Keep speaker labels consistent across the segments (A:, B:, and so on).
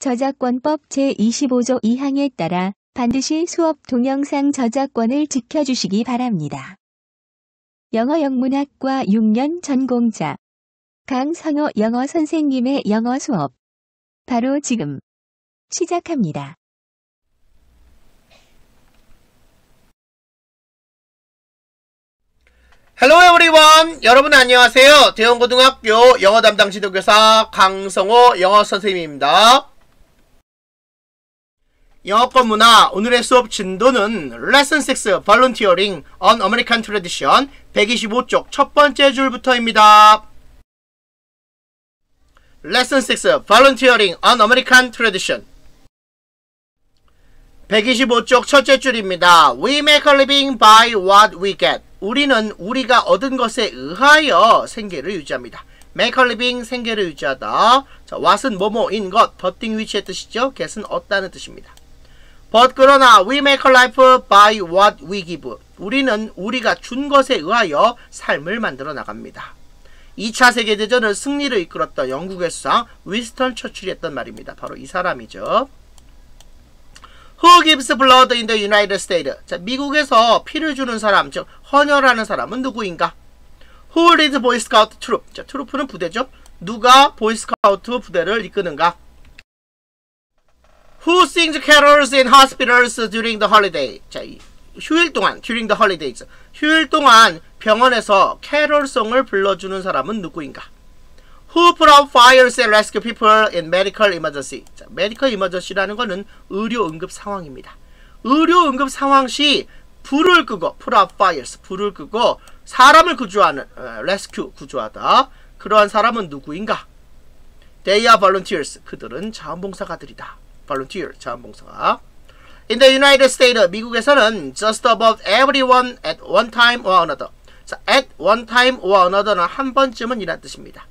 A: 저작권법 제25조 2항에 따라 반드시 수업 동영상 저작권을 지켜주시기 바랍니다. 영어 영문학과 6년 전공자 강성호 영어 선생님의 영어 수업 바로 지금 시작합니다.
B: Hello everyone! 여러분 안녕하세요. 대형고등학교 영어 담당 지도교사 강성호 영어 선생님입니다. 영어권 문화 오늘의 수업 진도는 Lesson 6 Volunteering on American Tradition 125쪽 첫 번째 줄부터입니다. Lesson 6 Volunteering on American Tradition 125쪽 첫째 줄입니다. We make a living by what we get. 우리는 우리가 얻은 것에 의하여 생계를 유지합니다. make a living 생계를 유지하다. 자, what은 뭐뭐인 것, 버팅 위치의 뜻이죠. get은 얻다는 뜻입니다. But 그러나 we make a life by what we give. 우리는 우리가 준 것에 의하여 삶을 만들어 나갑니다. 2차 세계대전을 승리를 이끌었던 영국의 수상 윈스턴 처칠이 했던 말입니다. 바로 이 사람이죠. Who gives blood in the United States? 자, 미국에서 피를 주는 사람, 즉 헌혈하는 사람은 누구인가? Who leads Boy Scout troop? 자, troop은 부대죠. 누가 보이스카우트 부대를 이끄는가? Who sings carols in hospitals during the holiday? 자, 휴일 동안 during the holidays. 휴일 동안 병원에서 캐럴송을 불러주는 사람은 누구인가? Who put out fires and rescue people in medical emergency? 자, medical emergency라는 것은 의료 응급 상황입니다. 의료 응급 상황 시 불을 끄고 put out fires 불을 끄고 사람을 구조하는 어, rescue 구조하다. 그러한 사람은 누구인가? They are volunteers. 그들은 자원봉사가들이다. Volunteer 자원봉사가. In the United States 미국에서는 just about everyone at one time or another. 자, at one time or another는 한 번쯤은 이란 뜻입니다.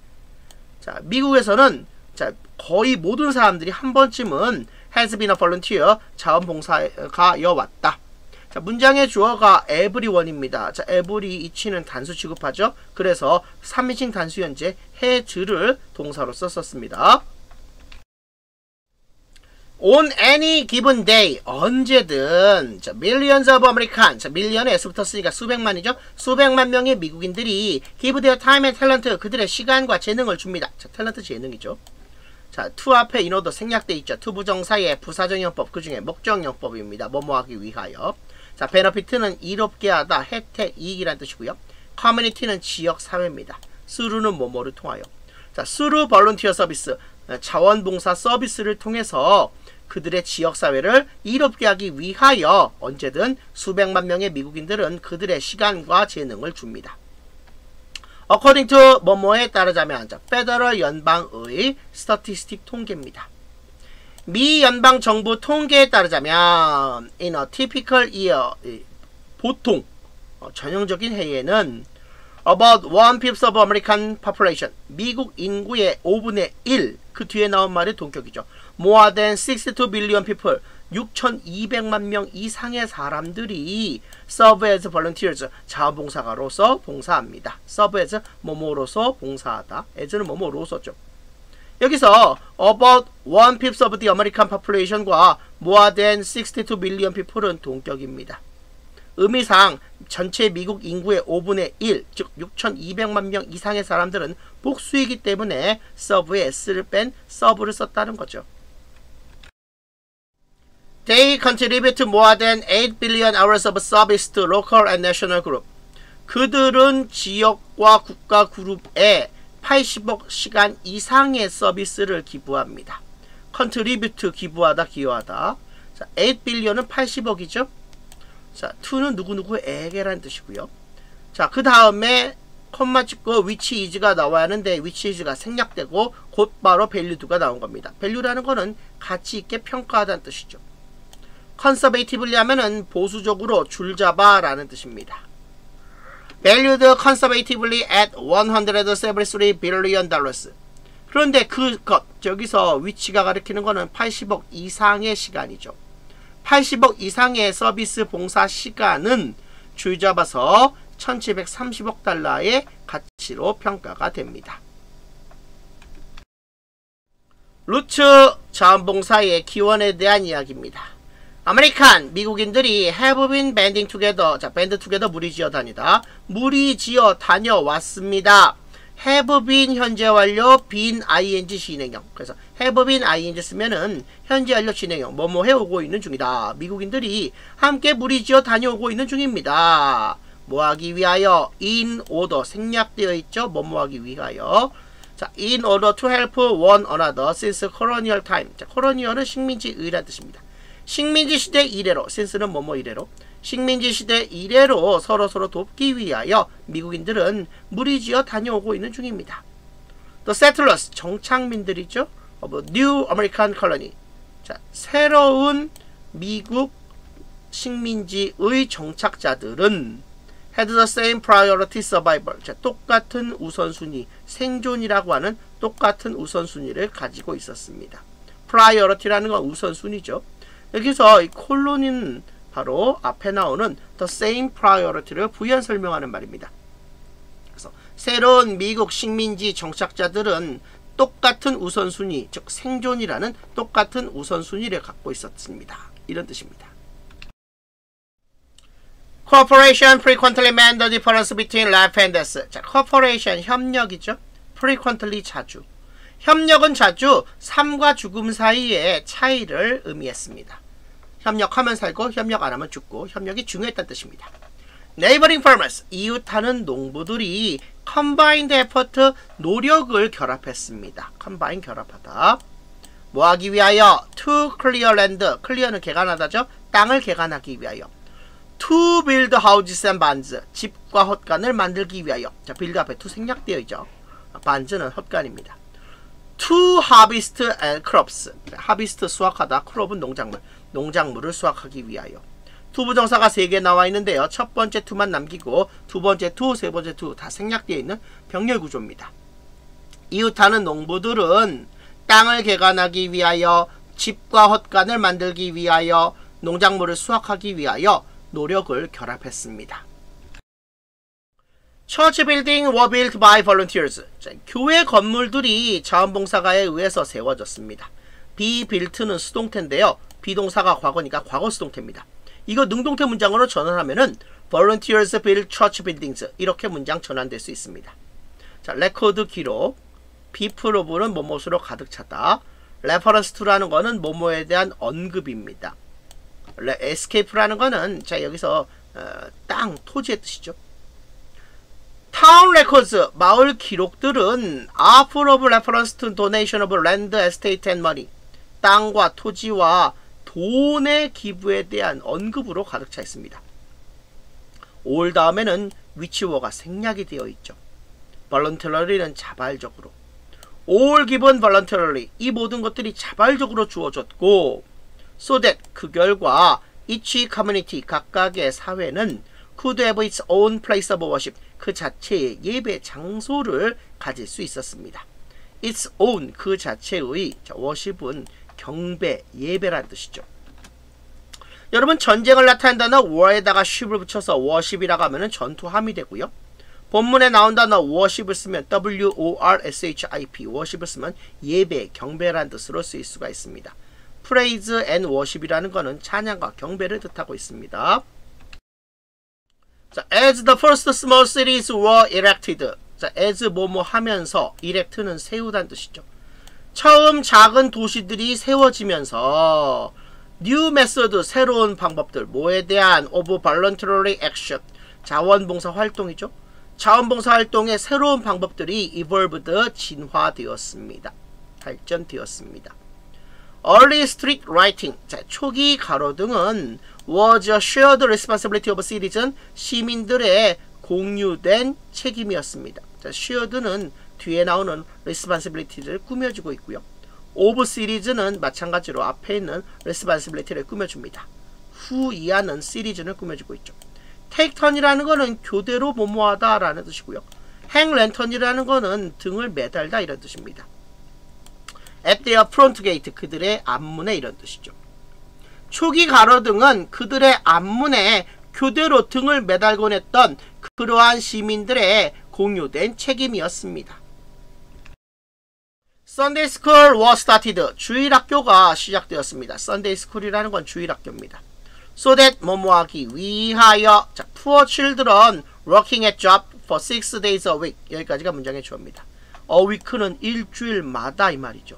B: 자, 미국에서는 자, 거의 모든 사람들이 한 번쯤은 has been a volunteer 자원봉사가 여 왔다. 자, 문장의 주어가 everyone입니다. 자, every 이치는 단수 취급하죠. 그래서 3인칭 단수 현재 해즈를 동사로 썼었습니다. On any given day 언제든 자, millions of American 자, 밀리언의 S부터 쓰니까 수백만이죠. 수백만 명의 미국인들이 give their time and talent 그들의 시간과 재능을 줍니다. 자, 탤런트 재능이죠. 자, to 앞에 인어도 생략돼 있죠. to 부정사의 부사정형법 그 중에 목적형법입니다. 뭐뭐 하기 위하여. 자, benefit는 이롭게 하다, 혜택, 이익이란 뜻이고요. community는 지역 사회입니다. 수루는 뭐뭐를 통하여. 자, 수루 volunteer 서비스 자원봉사 서비스를 통해서 그들의 지역사회를 이롭게 하기 위하여 언제든 수백만 명의 미국인들은 그들의 시간과 재능을 줍니다. According to 뭐뭐에 따르자면 페더럴 연방의 스타티스틱 통계입니다. 미 연방 정부 통계에 따르자면 in a typical year 보통 어, 전형적인 해에는 about one fifth of American population 미국 인구의 5분의 1 그 뒤에 나온 말이 동격이죠. More than 62 billion people 6,200만 명 이상의 사람들이 serve as volunteers 자원봉사가로서 봉사합니다. serve as 뭐뭐로서 봉사하다. as는 뭐뭐로서죠. 여기서 about one fifth of the American population과 more than 62 billion people은 동격입니다. 의미상 전체 미국 인구의 5분의 1, 즉 6,200만 명 이상의 사람들은 복수이기 때문에 서브에 s를 뺀 서브를 썼다는 거죠. They contribute more than 8 billion hours of service to local and national group. 그들은 지역과 국가 그룹에 80억 시간 이상의 서비스를 기부합니다. contribute 기부하다 기여하다. 자, 8 billion은 80억이죠. 자, to는 누구누구에게라는 뜻이고요. 자, 그 다음에 콤마 찍고 which is가 나와야 하는데 which is가 생략되고 곧바로 valued가 나온 겁니다. value라는 거는 가치 있게 평가하다는 뜻이죠. conservatively 하면은 보수적으로 줄잡아 라는 뜻입니다. valued conservatively at 173 billion dollars. 그런데 그것 저기서 위치가 가리키는 거는 80억 이상의 시간이죠. 80억 이상의 서비스 봉사 시간은 줄 잡아서 1730억 달러의 가치로 평가가 됩니다. Roots 자원봉사의 기원에 대한 이야기입니다. American 미국인들이 have been banding together 자 band together 무리 지어 다니다 무리 지어 다녀왔습니다. have been 현재 완료 been ing 진행형 그래서 have been ing 쓰면은 현재 완료 진행형 뭐뭐 해오고 있는 중이다. 미국인들이 함께 무리 지어 다녀오고 있는 중입니다. 뭐 하기 위하여 in order 생략되어 있죠. 뭐뭐 하기 위하여 자, in order to help one another since colonial time. 자, colonial은 식민지 의란 뜻입니다. 식민지 시대 이래로, since는 뭐뭐 이래로, 식민지 시대 이래로 서로 서로 돕기 위하여 미국인들은 무리지어 다녀오고 있는 중입니다. The settlers, 정착민들이죠. of New American Colony. 자, 새로운 미국 식민지의 정착자들은 had the same priority survival. 자, 똑같은 우선순위, 생존이라고 하는 똑같은 우선순위를 가지고 있었습니다. priority라는 건 우선순위죠. 여기서 이 콜론은 바로 앞에 나오는 the same priority를 부연 설명하는 말입니다. 그래서 새로운 미국 식민지 정착자들은 똑같은 우선순위, 즉 생존이라는 똑같은 우선순위를 갖고 있었습니다. 이런 뜻입니다. Cooperation frequently meant the difference between life and death. 자, cooperation 협력이죠. frequently 자주. 협력은 자주 삶과 죽음 사이의 차이를 의미했습니다. 협력하면 살고 협력 안 하면 죽고 협력이 중요했다는 뜻입니다. Neighboring 이웃하는 농부들이 combined 노력을 결합했습니다. combine 결합하다. 뭐 하기 위하여? to clear land, clear는 개간하다죠. 땅을 개간하기 위하여. to build houses 집과 헛간을 만들기 위하여. 자, build 앞에 to 생략되어 있죠. barns는 헛간입니다. To harvest and crops, harvest 수확하다, crop은 농작물, 농작물을 수확하기 위하여. to부정사가 3개 나와 있는데요. 첫 번째 to만 남기고 두 번째 to, 세 번째 to 다 생략되어 있는 병렬 구조입니다. 이웃하는 농부들은 땅을 개간하기 위하여 집과 헛간을 만들기 위하여 농작물을 수확하기 위하여 노력을 결합했습니다. Church building were built by volunteers. 자, 교회 건물들이 자원봉사가에 의해서 세워졌습니다. be built는 수동태인데요. be동사가 과거니까 과거 수동태입니다. 이거 능동태 문장으로 전환하면은 volunteers build church buildings 이렇게 문장 전환될 수 있습니다. 자, 레코드 기록 be full of는 뭐뭐로 가득 차다. reference to라는 거는 뭐뭐에 대한 언급입니다. escape라는 거는 자 여기서 어, 땅, 토지의 뜻이죠. Town record 마을 기록들은 full of reference to donation of land, estate and money 땅과 토지와 돈의 기부에 대한 언급으로 가득 차 있습니다. 올 다음에는 위치워가 생략이 되어 있죠. voluntary는 자발적으로 all given voluntarily 이 모든 것들이 자발적으로 주어졌고 that 그 결과 each community 각각의 사회는 could have its own place of worship 그 자체의 예배 장소를 가질 수 있었습니다. its own 그 자체의 worship은 경배, 예배란 뜻이죠. 여러분 전쟁을 나타낸 단어 war에다가 ship을 붙여서 worship이라고 하면 전투함이 되고요. 본문에 나온 단어 worship을 쓰면 W-O-R-S-H-I-P worship을 쓰면 예배, 경배란 뜻으로 쓰일 수가 있습니다. praise and worship이라는 것은 찬양과 경배를 뜻하고 있습니다. 자, as the first small cities were erected. 자, as 뭐뭐 하면서 erect는 세우다는 뜻이죠. 처음 작은 도시들이 세워지면서 new method 새로운 방법들 뭐에 대한 of voluntary action 자원봉사 활동이죠. 자원봉사 활동의 새로운 방법들이 evolved 진화되었습니다. 발전되었습니다. Early street writing 자, 초기 가로등은 was a shared responsibility of citizen 시민들의 공유된 책임이었습니다. 자, shared는 뒤에 나오는 responsibility를 꾸며주고 있고요. of series는 마찬가지로 앞에 있는 responsibility를 꾸며줍니다. 후 이하는 series를 꾸며주고 있죠. take turn이라는 거는 교대로 모모하다 라는 뜻이고요. hang lantern이라는 거는 등을 매달다 이런 뜻입니다. at their front gate 그들의 앞문에 이런 뜻이죠. 초기 가로등은 그들의 앞문에 교대로 등을 매달곤 했던 그러한 시민들의 공유된 책임이었습니다. Sunday School was started. 주일학교가 시작되었습니다. Sunday School이라는 건 주일학교입니다. So that 뭐뭐하기 위하여 자, poor children working at job for six days a week 여기까지가 문장의 주어입니다. a week는 일주일마다 이 말이죠.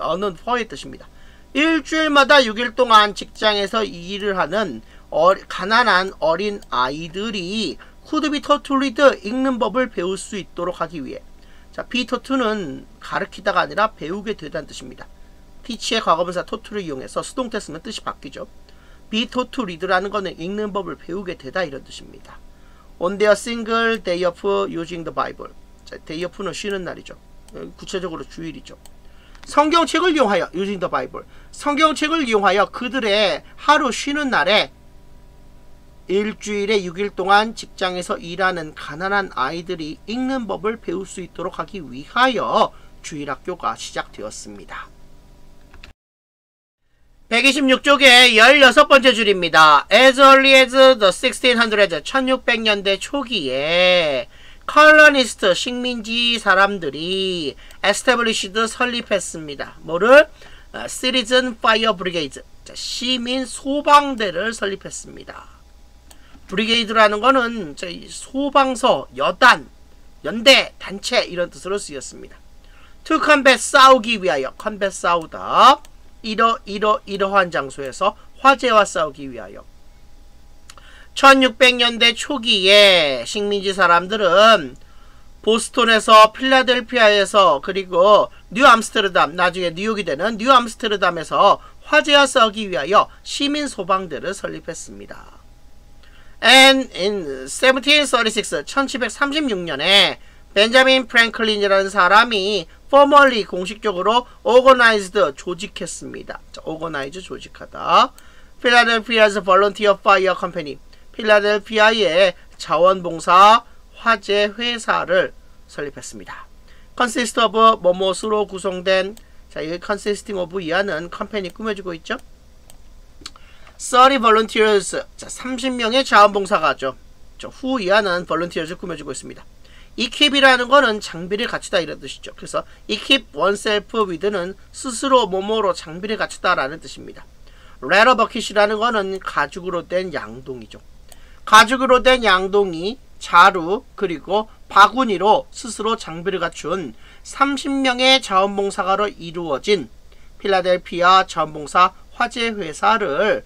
B: 어는 for의 뜻입니다. 일주일마다 6일 동안 직장에서 일을 하는 어, 가난한 어린 아이들이 to read 읽는 법을 배울 수 있도록 하기 위해 자, taught는 가르치다가 아니라 배우게 되다는 뜻입니다. teach의 과거분사 taught를 이용해서 수동태 쓰면 뜻이 바뀌죠. to read라는 거는 읽는 법을 배우게 되다 이런 뜻입니다. on their single day of using the Bible 자, day off는 쉬는 날이죠. 구체적으로 주일이죠. 성경책을 이용하여 using the Bible 성경책을 이용하여 그들의 하루 쉬는 날에 일주일에 6일 동안 직장에서 일하는 가난한 아이들이 읽는 법을 배울 수 있도록 하기 위하여 주일학교가 시작되었습니다. 126쪽의 16번째 줄입니다. As early as the 1600s, 1600년대 초기에 컬러니스트 식민지 사람들이 established 설립했습니다. 뭐를? Citizen Fire Brigade, 시민 소방대를 설립했습니다. 브리게이드라는 거는 소방서, 여단, 연대, 단체 이런 뜻으로 쓰였습니다. To combat 싸우기 위하여, combat 싸우다. 이러 이러 이러한 장소에서 화재와 싸우기 위하여 1600년대 초기에 식민지 사람들은 보스톤에서 필라델피아에서 그리고 뉴 암스테르담 나중에 뉴욕이 되는 뉴 암스테르담에서 화재와 싸우기 위하여 시민 소방대를 설립했습니다. And in 1736, 1736년에 벤자민 프랭클린이라는 사람이 formally 공식적으로 organized 조직했습니다. 자, organize 조직하다. 필라델피아에서 volunteer fire company 필라델피아의 자원봉사 화재 회사를 설립했습니다. consist of 뭐뭐수로 구성된 자, 이 consisting of 이하는 컴퍼니 꾸며주고 있죠. 30 volunteers 자, 30명의 자원봉사가죠. 후 이하는 volunteers 꾸며주고 있습니다. equip이라는 거는 장비를 갖추다 이런 뜻이죠. 그래서 equip oneself with는 스스로 몸으로 장비를 갖추다라는 뜻입니다. leather bucket이라는 거는 가죽으로 된 양동이죠. 가죽으로 된 양동이 자루 그리고 바구니로 스스로 장비를 갖춘 30명의 자원봉사가로 이루어진 필라델피아 자원봉사 화재 회사를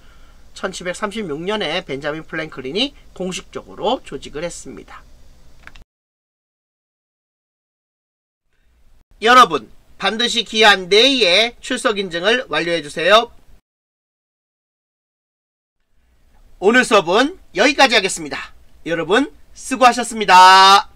B: 1736년에 벤자민 플랭클린이 공식적으로 조직을 했습니다. 여러분 반드시 기한 내에 출석 인증을 완료해 주세요. 오늘 수업은 여기까지 하겠습니다. 여러분 수고하셨습니다.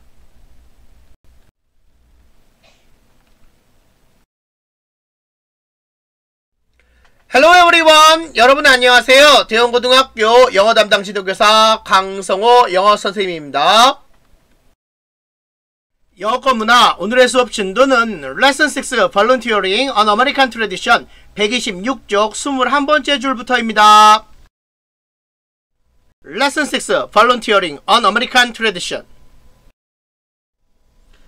B: Hello everyone 여러분 안녕하세요. 대원고등학교 영어 담당 지도교사 강성호 영어 선생님입니다. 영어권 문화 오늘의 수업 진도는 Lesson 6 Volunteering on American Tradition 126쪽 21번째 줄부터입니다. Lesson 6 Volunteering on American Tradition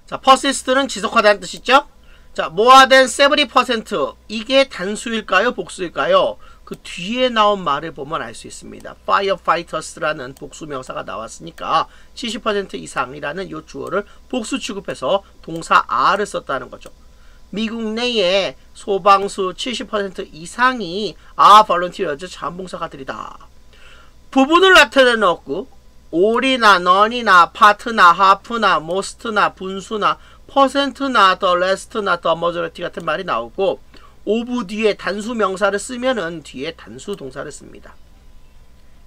B: 자, persist는 지속하다는 뜻이죠? 자, more than 70% 이게 단수일까요? 복수일까요? 그 뒤에 나온 말을 보면 알 수 있습니다. firefighters라는 복수 명사가 나왔으니까 70% 이상이라는 요 주어를 복수 취급해서 동사 are를 썼다는 거죠. 미국 내에 소방수 70% 이상이 아 volunteers 자원봉사가들이다. 부분을 나타내 놓고 올이나 넌이나 파트나 하프나 모스트나 분수나 퍼센트나 the rest나 the majority 같은 말이 나오고 of 뒤에 단수 명사를 쓰면은 뒤에 단수 동사를 씁니다.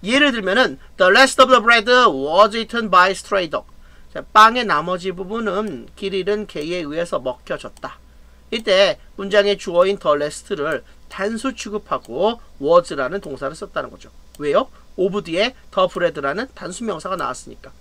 B: 예를 들면은 The rest of the bread was eaten by stray dog. 자, 빵의 나머지 부분은 길 잃은 개에 의해서 먹혀졌다. 이때 문장의 주어인 the rest를 단수 취급하고 was라는 동사를 썼다는 거죠. 왜요? of 뒤에 the bread라는 단수 명사가 나왔으니까.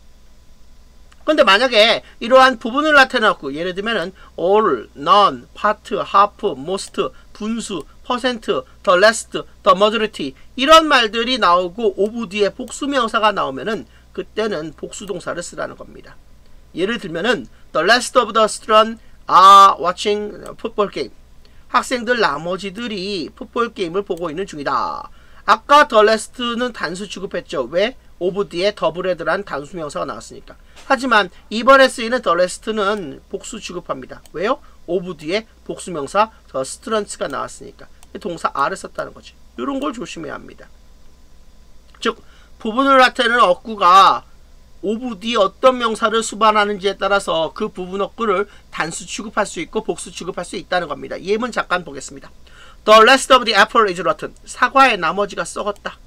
B: 근데 만약에 이러한 부분을 나타내고 예를 들면은 all, none, part, half, most, 분수, 퍼센트, the rest, the majority 이런 말들이 나오고 of 뒤에 복수 명사가 나오면은 그때는 복수 동사를 쓰라는 겁니다. 예를 들면은 the rest of the student are watching football game. 학생들 나머지들이 풋볼 게임을 보고 있는 중이다. 아까 the rest는 단수 취급했죠. 왜? of 뒤에 the bread란 단수 명사가 나왔으니까. 하지만 이번에 쓰이는 the rest는 복수 취급합니다. 왜요? of 뒤에 복수 명사 the students가 나왔으니까. 동사 are을 썼다는 거지. 이런 걸 조심해야 합니다. 즉 부분을 나타내는 어구가 of 뒤 어떤 명사를 수반하는지에 따라서 그 부분 어구를 단수 취급할 수 있고 복수 취급할 수 있다는 겁니다. 예문 잠깐 보겠습니다. The rest of the apple is rotten. 사과의 나머지가 썩었다.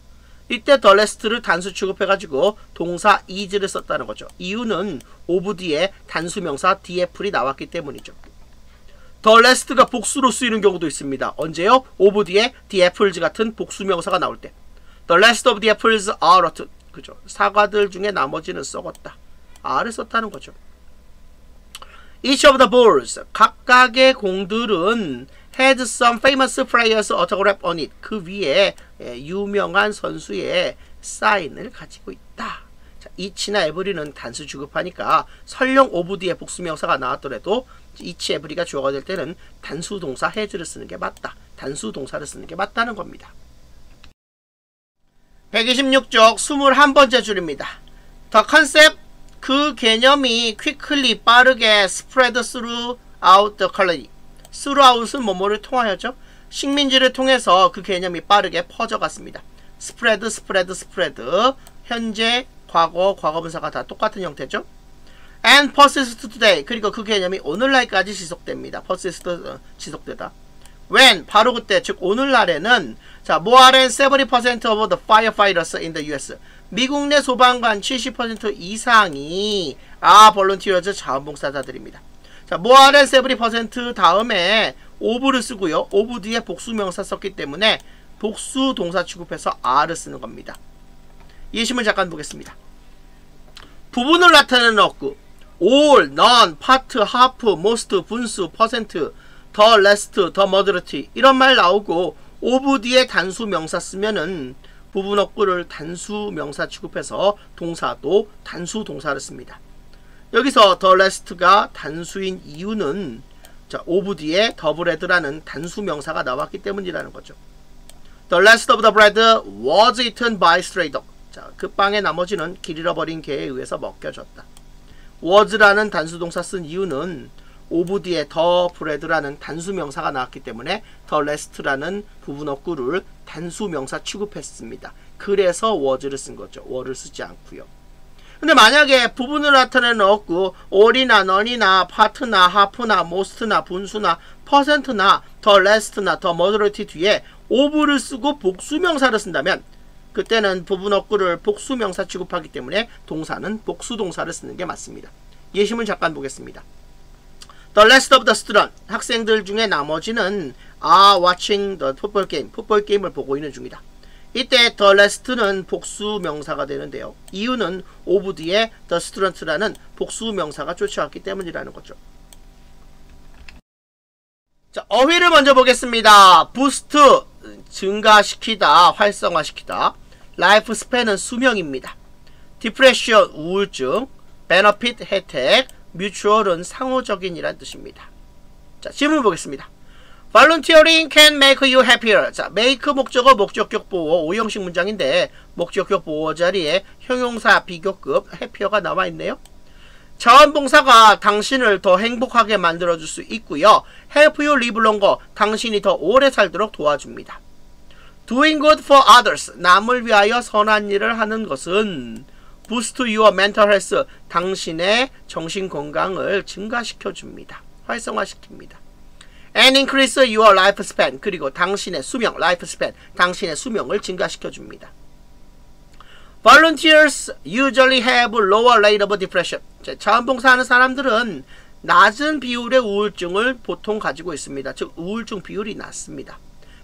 B: 이때 the rest를 단수 취급해가지고 동사 is를 썼다는 거죠. 이유는 of 뒤에 단수 명사 df이 나왔기 때문이죠. the rest가 복수로 쓰이는 경우도 있습니다. 언제요? 오브 뒤에 the apples 같은 복수 명사가 나올 때. The rest of the apples are rotten. 그죠? 사과들 중에 나머지는 썩었다. are을 썼다는 거죠. Each of the balls, 각각의 공들은 had some famous players autograph on it. 그 위에 유명한 선수의 사인을 가지고 있다. 자, each나 every는 단수 취급하니까 설령 of 뒤에 복수명사가 나왔더라도 each every가 주어가 될 때는 단수 동사 has를 쓰는 게 맞다. 단수 동사를 쓰는 게 맞다는 겁니다. 126쪽 21번째 줄입니다. The concept 그 개념이 quickly 빠르게 spread throughout the colony. Throughout은 뭐뭐를 통하였죠? 식민지를 통해서 그 개념이 빠르게 퍼져갔습니다. spread, spread, spread. 현재, 과거, 과거분사가 다 똑같은 형태죠. and persist today. 그리고 그 개념이 오늘날까지 지속됩니다. persist 지속되다. when 바로 그때 즉 오늘날에는 자 more than 70% of the firefighters in the US 미국 내 소방관 70% 이상이 are volunteers 자원봉사자들입니다. 자 more than 70% 다음에 of를 쓰고요. of 뒤에 복수 명사 썼기 때문에 복수 동사 취급해서 are을 쓰는 겁니다. 예시문 잠깐 보겠습니다. 부분을 나타내는 어구 all, none, part, half, most, 분수, percent the rest, the majority 이런 말 나오고 of 뒤에 단수 명사 쓰면은 부분 어구를 단수 명사 취급해서 동사도 단수 동사를 씁니다. 여기서 the rest가 단수인 이유는 자, of 뒤에 the bread라는 단수 명사가 나왔기 때문이라는 거죠. The rest of the bread was eaten by stray dog. 자, 그 빵의 나머지는 길 잃어버린 개에 의해서 먹혀졌다. was라는 단수 동사 쓴 이유는 of 뒤에 the bread라는 단수 명사가 나왔기 때문에 the rest라는 부분 어구를 단수 명사 취급했습니다. 그래서 was를 쓴 거죠. were 쓰지 않고요. 근데 만약에 부분을 나타내는 어구 all이나 none이나 part나 half나 most나 분수나 percent나 더 lest나 더 majority 뒤에 over를 쓰고 복수명사를 쓴다면 그때는 부분 어구를 복수명사 취급하기 때문에 동사는 복수동사를 쓰는 게 맞습니다. 예시문 잠깐 보겠습니다. The rest of the student 학생들 중에 나머지는 are watching the football game 풋볼 게임을 보고 있는 중이다. 이때 the rest는 복수 명사가 되는데요. 이유는 of 뒤에 the student라는 복수 명사가 쫓아왔기 때문이라는 거죠. 자, 어휘를 먼저 보겠습니다. boost 증가시키다, 활성화시키다. life span은 수명입니다. depression 우울증, benefit 혜택, mutual은 상호적인이란 뜻입니다. 자, 질문 보겠습니다. Volunteering can make you happier. 자, make 목적어 목적격 보어 5형식 문장인데 목적격 보어 자리에 형용사 비교급 happier가 나와 있네요. 자원봉사가 당신을 더 행복하게 만들어줄 수 있고요. help you live longer. 당신이 더 오래 살도록 도와줍니다. doing good for others. 남을 위하여 선한 일을 하는 것은 boost your mental health. 당신의 정신 건강을 증가시켜 줍니다. 활성화시킵니다. And increase your lifespan. 그리고 당신의 수명, lifespan. 당신의 수명을 증가시켜 줍니다. Volunteers usually have lower rate of depression. 자원봉사하는 사람들은 낮은 비율의 우울증을 보통 가지고 있습니다. 즉 우울증 비율이 낮습니다.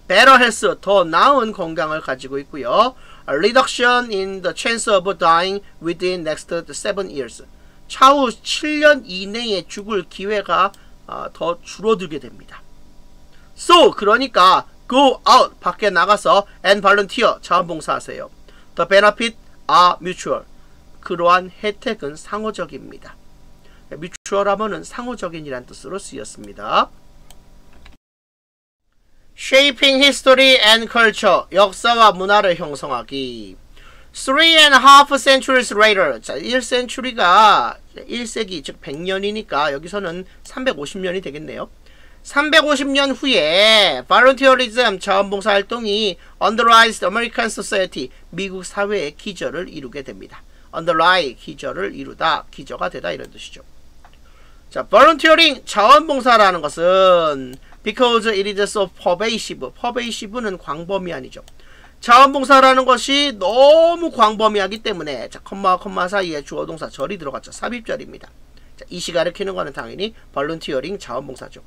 B: Better health, 더 나은 건강을 가지고 있고요. Reduction in the chance of dying within next 7 years. 차후 7년 이내에 죽을 기회가 어, 더 줄어들게 됩니다. So, 그러니까 go out, 밖에 나가서 and volunteer, 자원봉사하세요. The benefit are mutual. 그러한 혜택은 상호적입니다. mutual 하면은 상호적인이란 뜻으로 쓰였습니다. shaping history and culture 역사와 문화를 형성하기 Three and a half centuries later 자 1센츄리가 1세기 즉 100년이니까 여기서는 350년이 되겠네요. 350년 후에 volunteerism 자원봉사 활동이 underlies American society 미국 사회의 기저를 이루게 됩니다. underlie 기저를 이루다 기저가 되다 이런 뜻이죠. 자, volunteering 자원봉사라는 것은 because it is so pervasive. pervasive는 광범위한이죠. 자원봉사라는 것이 너무 광범위하기 때문에 자, 컴마와 컴마 사이에 주어 동사 절이 들어갔죠. 삽입절입니다. 자, 이시 가르키는 거는 당연히 volunteering 자원봉사죠.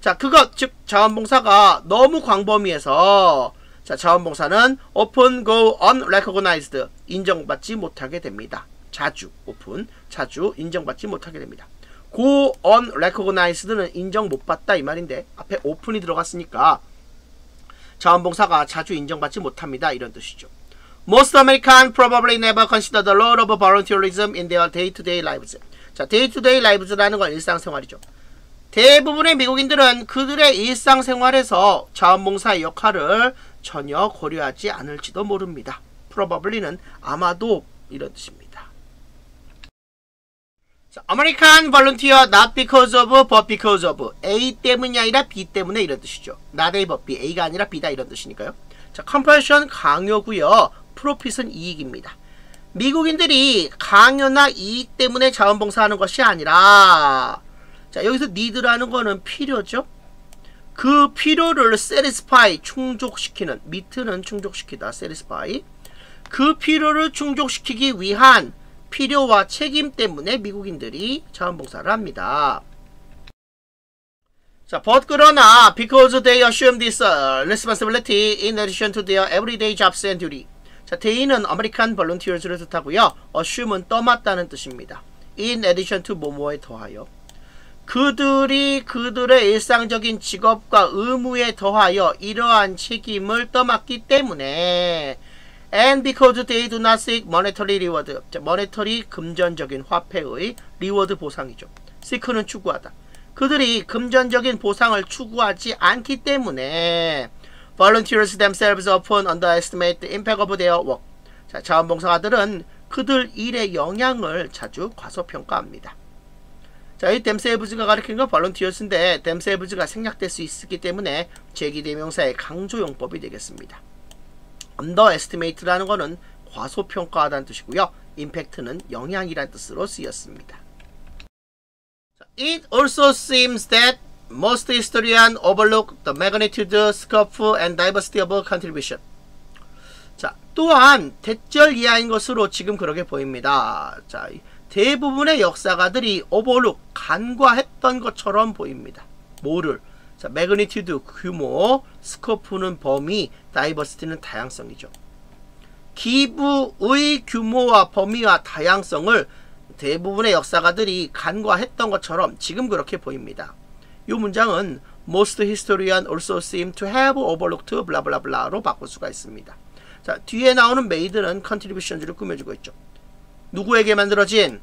B: 자, 그것 즉 자원봉사가 너무 광범위해서 자, 자원봉사는 open go unrecognized 인정받지 못하게 됩니다. 자주 오픈 자주 인정받지 못하게 됩니다. go unrecognized는 인정 못 받다 이 말인데 앞에 오픈이 들어갔으니까 자원봉사가 자주 인정받지 못합니다. 이런 뜻이죠. Most American probably never consider the role of volunteerism in their day-to-day lives. 자, day-to-day lives라는 건 일상생활이죠. 대부분의 미국인들은 그들의 일상생활에서 자원봉사의 역할을 전혀 고려하지 않을지도 모릅니다. probably는 아마도 이런 뜻입니다. 자, American volunteer not because of but because of A 때문이 아니라 B 때문에 이런 뜻이죠. not A but B A가 아니라 B다 이런 뜻이니까요. 자, compulsion 강요고요. profit은 이익입니다. 미국인들이 강요나 이익 때문에 자원봉사하는 것이 아니라 자 여기서 need라는 거는 필요죠. 그 필요를 satisfy 충족시키는 미트는 충족시키다 satisfy 그 필요를 충족시키기 위한 필요와 책임 때문에 미국인들이 자원봉사를 합니다. 자, but 그러나 because they assume this responsibility in addition to their everyday jobs and duty. 자, they는 American volunteers를 뜻하고요. assume은 떠맡다는 뜻입니다. in addition to 뭐뭐에 더하여. 그들이 그들의 일상적인 직업과 의무에 더하여 이러한 책임을 떠맡기 때문에 and because they do not seek monetary reward. 자, monetary 금전적인 화폐의 reward 보상이죠. seek는 추구하다. 그들이 금전적인 보상을 추구하지 않기 때문에 volunteers themselves often underestimate the impact of their work. 자, 자원봉사가들은 그들 일의 영향을 자주 과소평가합니다. 자, 이 댐세이브즈가 가리키는 건 volunteers인데 댐세이브즈가 생략될 수 있기 때문에 제기대명사의 강조용법이 되겠습니다. Underestimate라는 것은 과소평가하다는 뜻이고요. impact는 영향이라는 뜻으로 쓰였습니다. It also seems that most historians overlook the magnitude, scope, and diversity of contribution. 자, 또한 대절 이하인 것으로 지금 그렇게 보입니다. 자, 대부분의 역사가들이 overlook 간과했던 것처럼 보입니다. 뭐를? 자, magnitude 규모, scope는 범위, diversity는 다양성이죠. 기부의 규모와 범위와 다양성을 대부분의 역사가들이 간과했던 것처럼 지금 그렇게 보입니다. 이 문장은 most historian also seem to have overlooked 블라블라블라로 바꿀 수가 있습니다. 자, 뒤에 나오는 made는 contributions를 꾸며주고 있죠. 누구에게 만들어진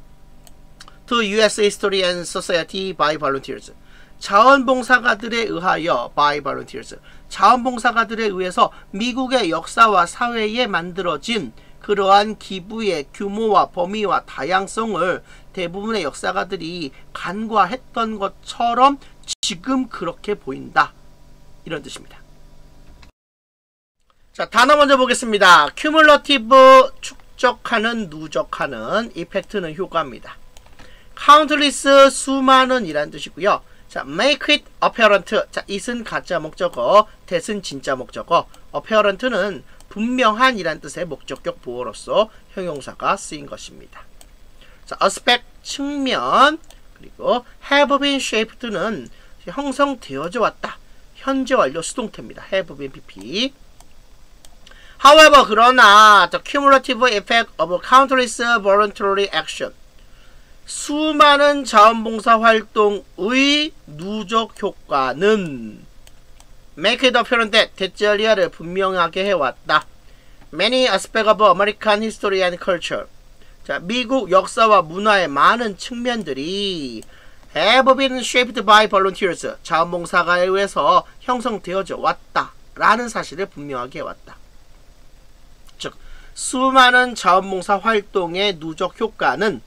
B: to US History and Society by Volunteers 자원봉사가들에 의하여 by volunteers 자원봉사가들에 의해서 미국의 역사와 사회에 만들어진 그러한 기부의 규모와 범위와 다양성을 대부분의 역사가들이 간과했던 것처럼 지금 그렇게 보인다. 이런 뜻입니다. 자, 단어 먼저 보겠습니다. cumulative 축적하는 누적하는 effect는 효과입니다. countless 수많은 이란 뜻이고요. 자, make it apparent. 자, it은 가짜 목적어, that은 진짜 목적어. apparent는 분명한 이란 뜻의 목적격 보어로서 형용사가 쓰인 것입니다. 자, aspect 측면 그리고 have been shaped는 형성되어져 왔다. 현재 완료 수동태입니다. have been pp. However, 그러나 the cumulative effect of countless voluntary action 수많은 자원봉사 활동의 누적 효과는 make it apparent that 대절리아를 분명하게 해왔다. Many aspects of American history and culture 자, 미국 역사와 문화의 많은 측면들이 have been shaped by volunteers. 자원봉사가에 의해서 형성되어져 왔다. 라는 사실을 분명하게 해왔다. 즉, 수많은 자원봉사 활동의 누적 효과는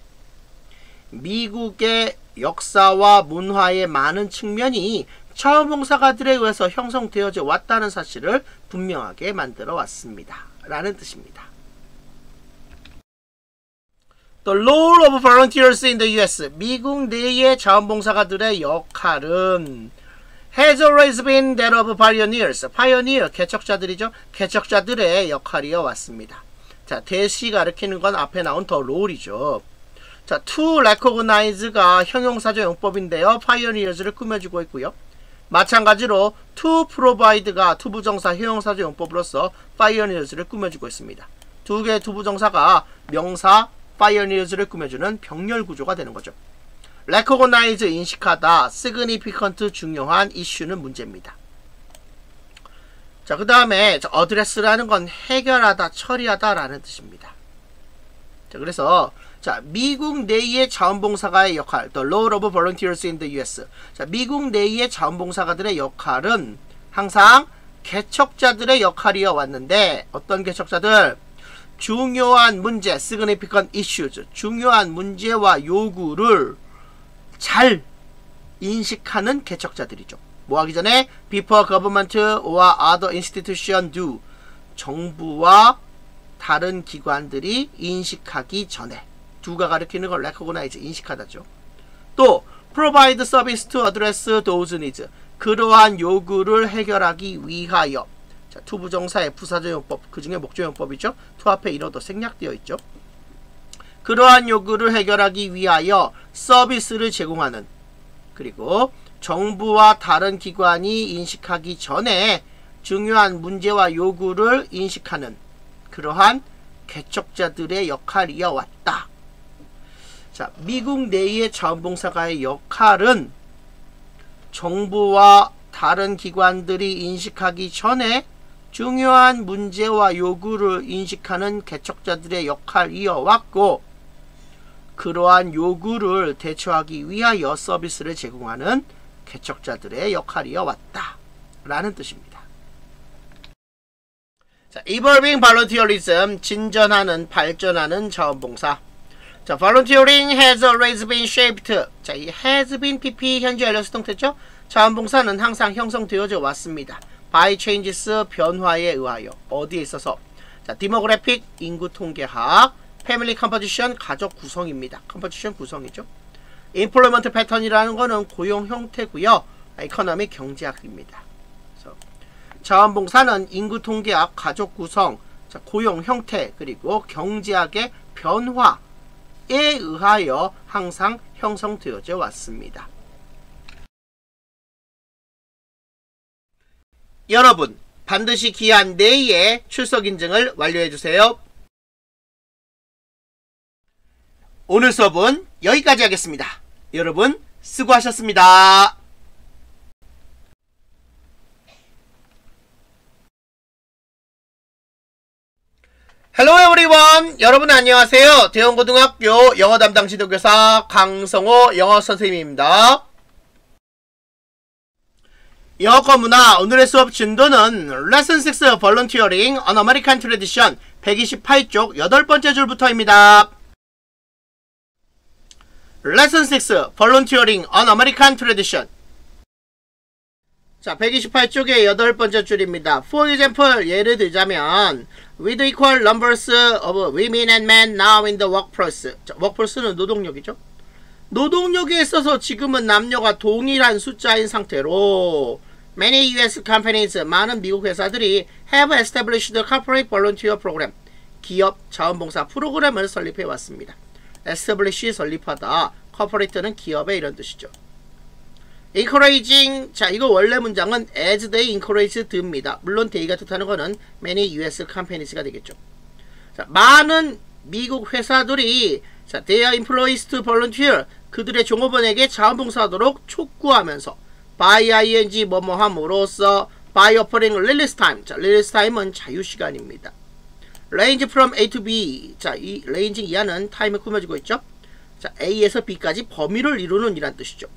B: 미국의 역사와 문화의 많은 측면이 자원봉사가들에 의해서 형성되어져 왔다는 사실을 분명하게 만들어 왔습니다. 라는 뜻입니다. The role of volunteers in the U.S. 미국 내의 자원봉사가들의 역할은 has always been that of pioneers. pioneer, 개척자들이죠. 개척자들의 역할이어 왔습니다. 자, 대시 가리키는 건 앞에 나온 the role이죠. 자, to recognize가 형용사적 용법인데요. pioneers를 꾸며주고 있고요. 마찬가지로 to provide가 to부정사 형용사적 용법으로서 pioneers를 꾸며주고 있습니다. 두 개의 투부정사가 명사 pioneers를 꾸며주는 병렬 구조가 되는 거죠. recognize 인식하다, significant 중요한 이슈는 문제입니다. 자, 그 다음에 address라는 건 해결하다, 처리하다 라는 뜻입니다. 자, 그래서 자, 미국 내의 자원봉사가의 역할, the role of volunteers in the U.S. 자, 미국 내의 자원봉사가들의 역할은 항상 개척자들의 역할이어 왔는데 어떤 개척자들? 중요한 문제, significant issues, 중요한 문제와 요구를 잘 인식하는 개척자들이죠. 뭐 하기 전에 before government or other institution do 정부와 다른 기관들이 인식하기 전에 두가 가리키는 걸 recognize 인식하다죠. 또 provide service to address those needs 그러한 요구를 해결하기 위하여 자, to부정사의 부사적용법 그 중에 목적용법이죠. 투 앞에 이어도 생략되어 있죠. 그러한 요구를 해결하기 위하여 서비스를 제공하는 그리고 정부와 다른 기관이 인식하기 전에 중요한 문제와 요구를 인식하는 그러한 개척자들의 역할이어 왔다. 자, 미국 내의 자원봉사가의 역할은 정부와 다른 기관들이 인식하기 전에 중요한 문제와 요구를 인식하는 개척자들의 역할이어 왔고 그러한 요구를 대처하기 위하여 서비스를 제공하는 개척자들의 역할이어 왔다 라는 뜻입니다. 자, evolving volunteerism 진전하는 발전하는 자원봉사 자, volunteering has always been shaped. 자, 이 has been pp 현재 완료 수 동태죠. 자원봉사는 항상 형성되어져 왔습니다. by changes 변화에 의하여 어디에 있어서 자, demographic 인구 통계학, family composition 가족 구성입니다. composition 구성이죠. employment pattern이라는 거는 고용 형태고요. economic 경제학입니다. 그래서 자원봉사는 인구 통계학, 가족 구성, 자, 고용 형태 그리고 경제학의 변화 의하여 항상 형성되어져 왔습니다. 여러분, 반드시 기한 내에 출석 인증을 완료해 주세요. 오늘 수업은 여기까지 하겠습니다. 여러분, 수고하셨습니다. Hello everyone 여러분 안녕하세요. 대원고등학교 영어 담당 지도교사 강성호 영어 선생님입니다. 영어권 문화 오늘의 수업 진도는 레슨 6 Volunteering an American Tradition 128쪽 여덟 번째 줄부터입니다. 레슨 6 Volunteering an American Tradition 자 128쪽의 여덟 번째 줄입니다 For example 예를 들자면 with equal numbers of women and men now in the workforce. 자, workforce는 노동력이죠. 노동력에 있어서 지금은 남녀가 동일한 숫자인 상태로 many US companies 많은 미국 회사들이 have established corporate volunteer program 기업 자원봉사 프로그램을 설립해 왔습니다. establish 설립하다 corporate는 기업의 이런 뜻이죠. Encouraging 자 이거 원래 문장은 as they encourage 듭니다. 물론 they가 뜻하는 거는 many US companies가 되겠죠. 자 많은 미국 회사들이 자 their employees to volunteer 그들의 종업원에게 자원봉사하도록 촉구하면서 by ing 뭐뭐 함으로써 by offering release time 자 release time은 자유시간입니다. range from A to B. 자, 이 range 이하는 타임을 꾸며지고 있죠. 자, A에서 B까지 범위를 이루는 이란 뜻이죠.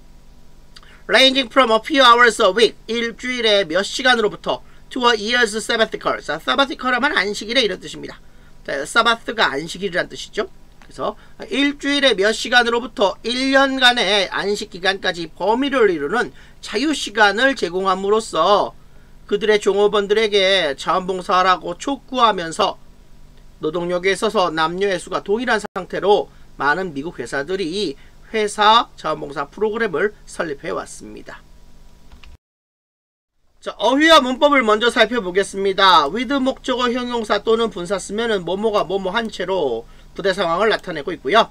B: Ranging from a few hours a week. 일주일에 몇 시간으로부터 to a year's sabbatical. 자, sabbatical 하면 안식일에 이런 뜻입니다. 자, sabbath가 안식일이란 뜻이죠. 그래서 일주일에 몇 시간으로부터 1년간의 안식 기간까지 범위를 이루는 자유 시간을 제공함으로써 그들의 종업원들에게 자원봉사하라고 촉구하면서 노동력에 있어서 남녀의 수가 동일한 상태로 많은 미국 회사들이 회사 자원봉사 프로그램을 설립해 왔습니다. 자, 어휘와 문법을 먼저 살펴보겠습니다. with 목적어 형용사 또는 분사 쓰면은 뭐뭐가 뭐뭐 한 채로 부대 상황을 나타내고 있고요.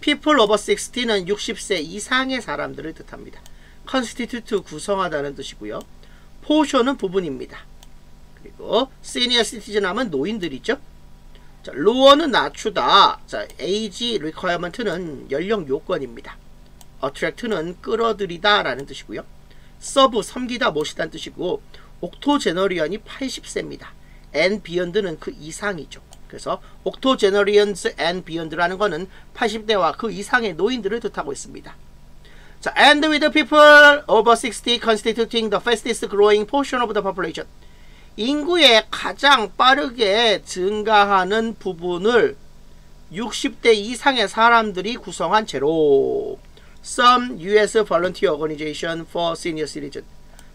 B: people over 60는 60세 이상의 사람들을 뜻합니다. constitute 구성하다는 뜻이고요. portion은 부분입니다. 그리고 senior citizen 하면 노인들이죠. 자, lower는 낮추다. 자, age requirement는 연령 요건입니다. attract는 끌어들이다 라는 뜻이고요. serve 섬기다 모시다는 뜻이고 octogenarian이 80세입니다. and beyond는 그 이상이죠. 그래서 octogenarians and beyond라는 것은 80대와 그 이상의 노인들을 뜻하고 있습니다. 자, and with the people over 60 constituting the fastest growing portion of the population. 인구의 가장 빠르게 증가하는 부분을 60대 이상의 사람들이 구성한 채로 Some U.S. Volunteer Organization for Senior Citizen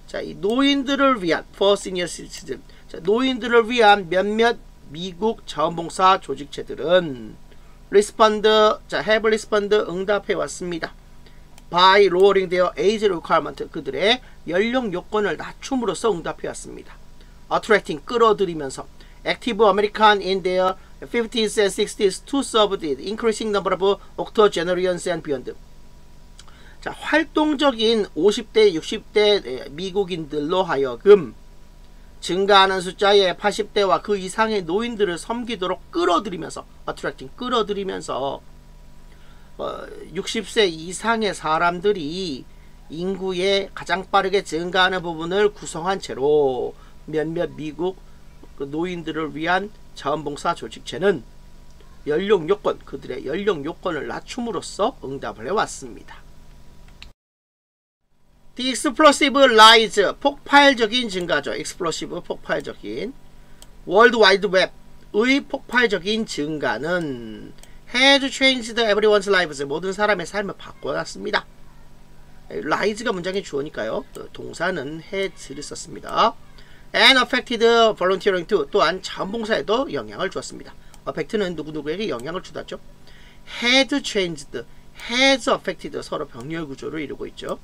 B: 자, 이 노인들을 위한 for senior citizen 자, 노인들을 위한 몇몇 미국 자원봉사 조직체들은 respond 자, have respond 응답해 왔습니다. by lowering their age requirement 그들의 연령 요건을 낮춤으로써 응답해 왔습니다. Attracting 끌어들이면서 active American in their 50s and 60s to serve the increasing number of octogenarians and beyond. 자, 활동적인 50대, 60대 미국인들로 하여금 증가하는 숫자의 80대와 그 이상의 노인들을 섬기도록 끌어들이면서 attracting 끌어들이면서 어, 60세 이상의 사람들이 인구의 가장 빠르게 증가하는 부분을 구성한 채로 몇몇 미국 그 노인들을 위한 자원봉사 조직체는 연령 요건 그들의 연령 요건을 낮춤으로써 응답을 해왔습니다. The explosive 폭발적인 증가죠. explosive 폭발적인 월드 와이드 웹의 폭발적인 증가는 has changed everyone's lives 모든 사람의 삶을 바꿔놨습니다. rise가 문장의 주어니까요. 동사는 has를 썼습니다. And affected volunteering to 또한 자원봉사에도 영향을 주었습니다. affect는 누구누구에게 영향을 주다죠. had changed, has affected 서로 병렬 구조를 이루고 있죠.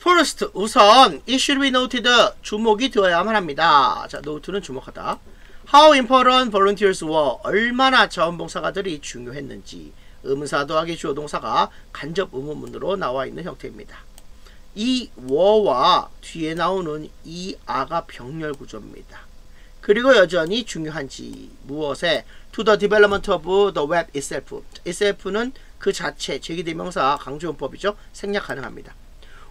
B: First, 우선 it should be noted 주목이 되어야만 합니다. 자, note는 주목하다. How important volunteers were 얼마나 자원봉사가들이 중요했는지 의문사 더하기 주어 동사가 간접 의문문으로 나와 있는 형태입니다. 이 워와 뒤에 나오는 이 아가 병렬 구조입니다. 그리고 여전히 중요한지 무엇에 to the development of the web itself. itself는 그 자체 제기대명사 강조용법이죠. 생략 가능합니다.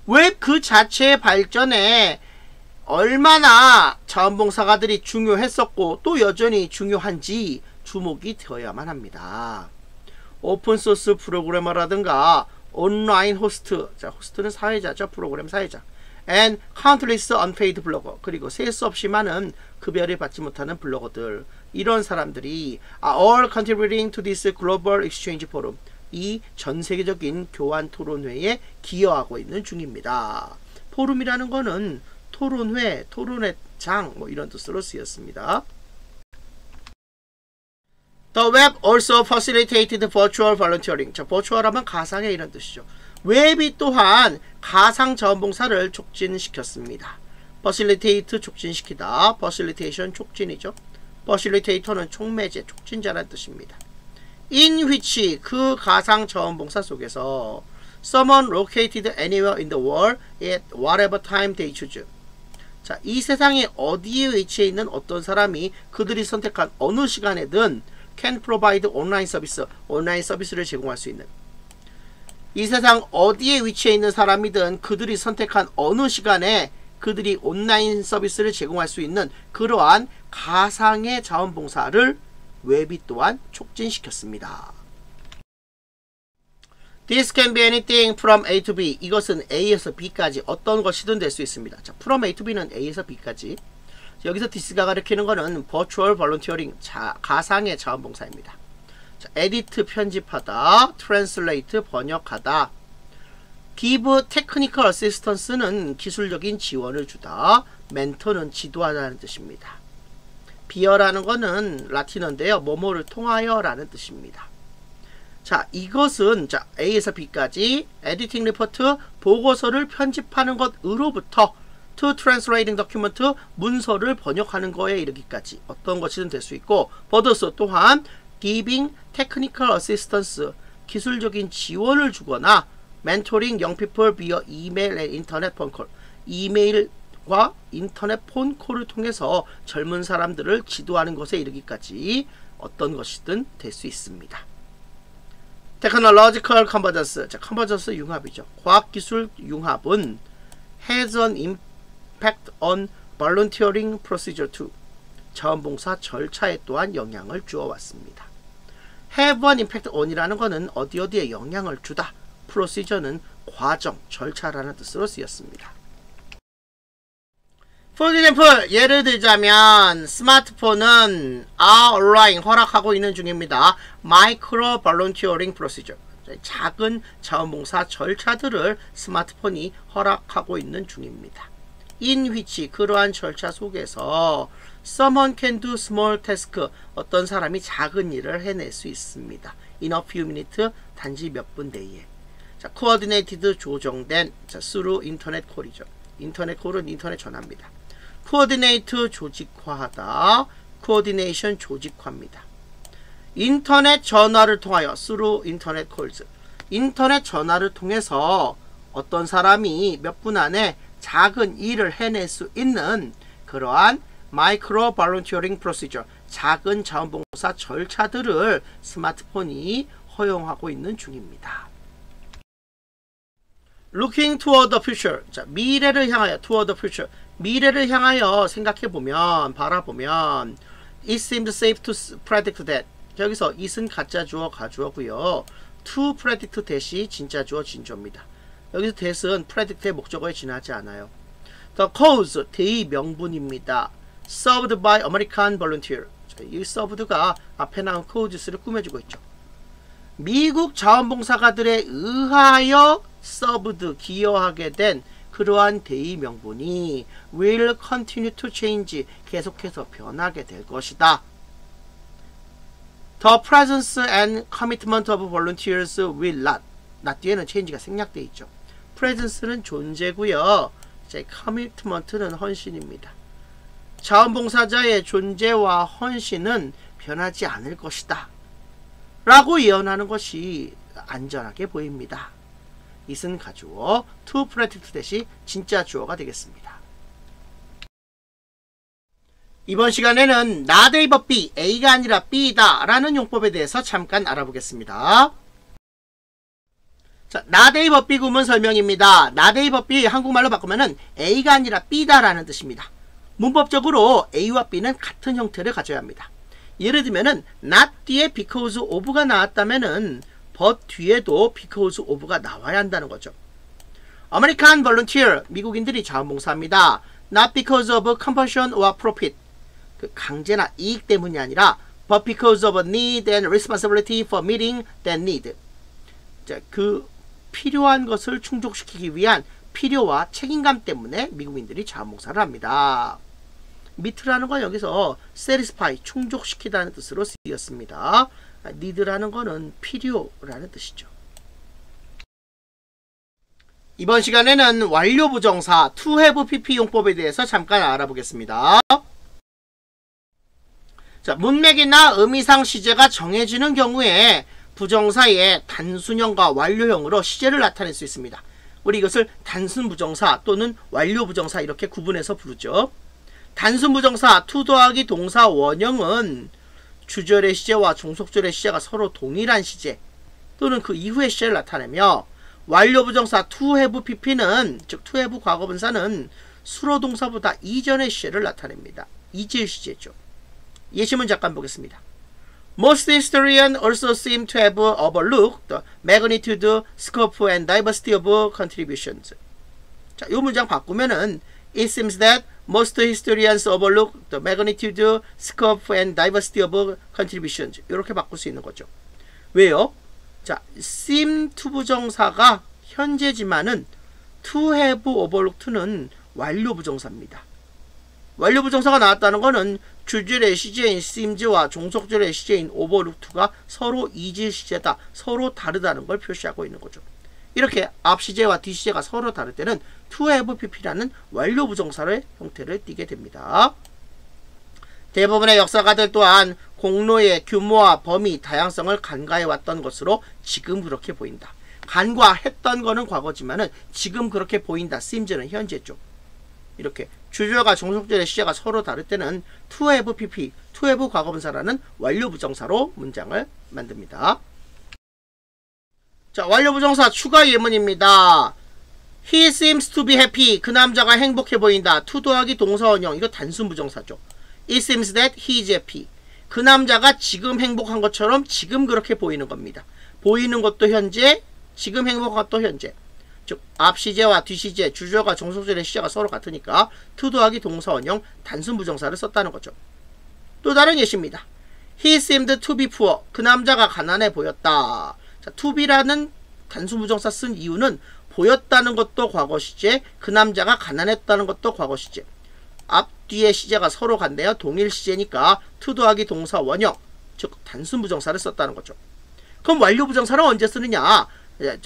B: 웹 그 자체의 발전에 얼마나 자원봉사가들이 중요했었고 또 여전히 중요한지 주목이 되어야만 합니다. 오픈소스 프로그래머라든가 온라인 호스트, 자 호스트는 사회자죠. 프로그램 사회자. and countless unpaid blogger 그리고 셀 수 없이 많은 급여를 받지 못하는 블로거들 이런 사람들이 are all contributing to this global exchange forum 이 전 세계적인 교환 토론회에 기여하고 있는 중입니다. 포럼이라는 거는 토론회, 토론회 장, 뭐 이런 뜻으로 쓰였습니다. The web also facilitated virtual volunteering. 자, virtual하면 가상의 이런 뜻이죠. 웹이 또한 가상 자원봉사를 촉진시켰습니다. facilitate 촉진시키다, facilitation 촉진이죠. facilitator는 촉매제, 촉진자라는 뜻입니다. in which 그 가상 자원봉사 속에서 someone located anywhere in the world at whatever time they choose. 자, 이 세상에 어디에 위치해 있는 어떤 사람이 그들이 선택한 어느 시간에든 can provide 온라인 서비스, 온라인 서비스를 제공할 수 있는 이 세상 어디에 위치해 있는 사람이든 그들이 선택한 어느 시간에 그들이 온라인 서비스를 제공할 수 있는 그러한 가상의 자원봉사를 웹이 또한 촉진시켰습니다. This can be anything from A to B. 이것은 A에서 B까지 어떤 것이든 될 수 있습니다. 자, from A to B는 A에서 B까지. 여기서 this가 가리키는 virtual volunteering, 자, 가상의 자원봉사입니다. 자, edit 편집하다, translate 번역하다, give technical assistance는 기술적인 지원을 주다, mentor는 지도하다는 뜻입니다. via라는 것은 라틴어인데요. 뭐뭐를 통하여 라는 뜻입니다. 자, 이것은 자, A에서 B까지 editing report 보고서를 편집하는 것으로부터 to translating document 문서를 번역하는 거에 이르기까지 어떤 것이든 될 수 있고 버더스 또한 giving technical assistance 기술적인 지원을 주거나 mentoring young people via email and internet phone call 이메일과 인터넷 폰콜을 통해서 젊은 사람들을 지도하는 것에 이르기까지 어떤 것이든 될 수 있습니다. Technological Convergence, 자, Convergence 융합이죠. 과학기술 융합은 has an impact on volunteering procedure too. 자원봉사 절차에 또한 영향을 주어왔습니다. have an impact on이라는 것은 어디 어디에 영향을 주다. procedure는 과정, 절차라는 뜻으로 쓰였습니다. For example, 예를 들자면 스마트폰은 allowing 허락하고 있는 중입니다. Micro volunteering procedure 작은 자원봉사 절차들을 스마트폰이 허락하고 있는 중입니다. In which 그러한 절차 속에서 someone can do small task 어떤 사람이 작은 일을 해낼 수 있습니다. in a few minutes 단지 몇 분 내에 자, coordinated 조정된 자, through 인터넷 콜이죠. 인터넷 콜은 인터넷 전화입니다. coordinate 조직화하다, coordination 조직화입니다. 인터넷 전화를 통하여 through 인터넷 콜즈 인터넷 전화를 통해서 어떤 사람이 몇 분 안에 작은 일을 해낼 수 있는 그러한 마이크로 발런티어링 프로시저 작은 자원봉사 절차들을 스마트폰이 허용하고 있는 중입니다. Looking toward the future. 자, 미래를 향하여 toward the future. 미래를 향하여 생각해 보면 바라보면 it seems safe to predict that. 여기서 it은 가짜 주어 가주어고요. to predict that이 진짜 주어 진주어입니다. 여기서 that은 predict의 목적어에 지나지 않아요. The cause 대의 명분입니다. served by American volunteer. 이 served가 앞에 나온 causes를 꾸며주고 있죠. 미국 자원봉사가들에 의하여 served 기여하게 된 그러한 대의 명분이 will continue to change 계속해서 변하게 될 것이다. The presence and commitment of volunteers will not not 뒤에는 change가 생략되어 있죠. Presence는 존재고요. 제 commitment는 헌신입니다. 자원봉사자의 존재와 헌신은 변하지 않을 것이다. 라고 예언하는 것이 안전하게 보입니다. it은 가주어, to predict 대시 진짜 주어가 되겠습니다. 이번 시간에는 나데이버 B, A가 아니라 B다 라는 용법에 대해서 잠깐 알아보겠습니다. 자, 나데이버 B 구문 설명입니다. 나데이버 B 한국말로 바꾸면 A가 아니라 B다 라는 뜻입니다. 문법적으로 A와 B는 같은 형태를 가져야 합니다. 예를 들면은 not 뒤에 because of가 나왔다면은 but 뒤에도 because of가 나와야 한다는 거죠. American volunteer 미국인들이 자원봉사합니다. Not because of compulsion or profit 그 강제나 이익 때문이 아니라 but because of need and responsibility for meeting that need 자, 그 필요한 것을 충족시키기 위한 필요와 책임감 때문에 미국인들이 자원봉사를 합니다. 미트라는 건 여기서 satisfy 충족시키다는 뜻으로 쓰였습니다. need라는 거는 필요라는 뜻이죠. 이번 시간에는 완료 부정사 to have pp 용법에 대해서 잠깐 알아보겠습니다. 자, 문맥이나 의미상 시제가 정해지는 경우에 부정사의 단순형과 완료형으로 시제를 나타낼 수 있습니다. 우리 이것을 단순 부정사 또는 완료 부정사 이렇게 구분해서 부르죠. 단순 부정사 to 더하기 동사 원형은 주절의 시제와 종속절의 시제가 서로 동일한 시제 또는 그 이후의 시제를 나타내며 완료 부정사 to have pp는 즉 to have 과거분사는 수로 동사보다 이전의 시제를 나타냅니다. 이질 시제죠. 예시문 잠깐 보겠습니다. Most historians also seem to have overlooked the magnitude, scope, and diversity of contributions. 자, 이 문장 바꾸면은 It seems that most historians overlook the magnitude, scope, and diversity of contributions. 이렇게 바꿀 수 있는 거죠. 왜요? 자, seem to 부정사가 현재지만은 to have overlooked to는 완료 부정사입니다. 완료 부정사가 나왔다는 것은 주절의 시제인 seems와 종속절의 시제인 overlooked가 서로 이질 시제다, 서로 다르다는 걸 표시하고 있는 거죠. 이렇게 앞 시제와 뒤 시제가 서로 다를 때는 to have pp라는 완료 부정사의 형태를 띠게 됩니다. 대부분의 역사가들 또한 공로의 규모와 범위, 다양성을 간과해 왔던 것으로 지금 그렇게 보인다. 간과했던 거는 과거지만은 지금 그렇게 보인다. seems는 현재죠. 이렇게 주절과 종속절의 시제가 서로 다를 때는 to have pp, to have 과거분사라는 완료 부정사로 문장을 만듭니다. 자, 완료 부정사 추가 예문입니다. He seems to be happy. 그 남자가 행복해 보인다. to 더하기 동사원형. 이거 단순 부정사죠. It seems that he is happy. 그 남자가 지금 행복한 것처럼 지금 그렇게 보이는 겁니다. 보이는 것도 현재, 지금 행복한 것도 현재. 즉, 앞 시제와 뒤 시제, 주절과 종속절의 시제가 서로 같으니까 to 더하기 동사 원형 단순 부정사를 썼다는 거죠. 또 다른 예시입니다. He seemed to be poor. 그 남자가 가난해 보였다. 자, to be라는 단순 부정사 쓴 이유는 보였다는 것도 과거 시제, 그 남자가 가난했다는 것도 과거 시제. 앞 뒤의 시제가 서로 같네요. 동일 시제니까 to 더하기 동사 원형, 즉 단순 부정사를 썼다는 거죠. 그럼 완료 부정사는 언제 쓰느냐?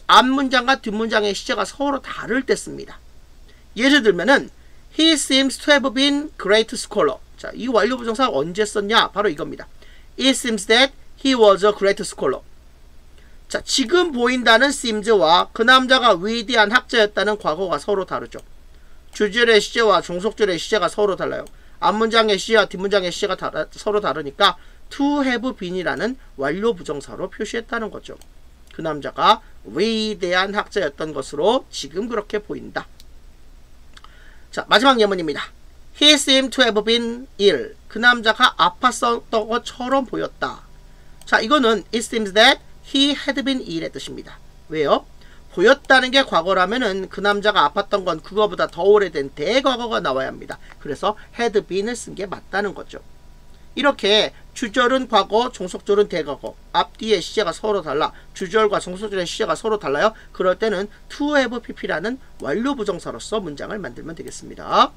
B: 앞 문장과 뒷 문장의 시제가 서로 다를 때 씁니다. 예를 들면은 He seems to have been great scholar. 자, 이 완료 부정사 언제 썼냐? 바로 이겁니다. It seems that he was a great scholar. 자, 지금 보인다는 seems와 그 남자가 위대한 학자였다는 과거가 서로 다르죠. 주절의 시제와 종속절의 시제가 서로 달라요. 앞문장의 시제와 뒷문장의 시제가 다르, 서로 다르니까 to have been이라는 완료 부정사로 표시했다는 거죠. 그 남자가 위대한 학자였던 것으로 지금 그렇게 보인다. 자, 마지막 예문입니다. He seemed to have been ill. 그 남자가 아팠었던 것처럼 보였다. 자, 이거는 it seems that he had been ill의 뜻입니다. 왜요? 보였다는 게 과거라면은 그 남자가 아팠던 건 그거보다 더 오래된 대과거가 나와야 합니다. 그래서 had been을 쓴 게 맞다는 거죠. 이렇게 주절은 과거, 종속절은 대과거, 앞뒤의 시제가 서로 달라, 주절과 종속절의 시제가 서로 달라요. 그럴 때는 to have pp라는 완료 부정사로서 문장을 만들면 되겠습니다.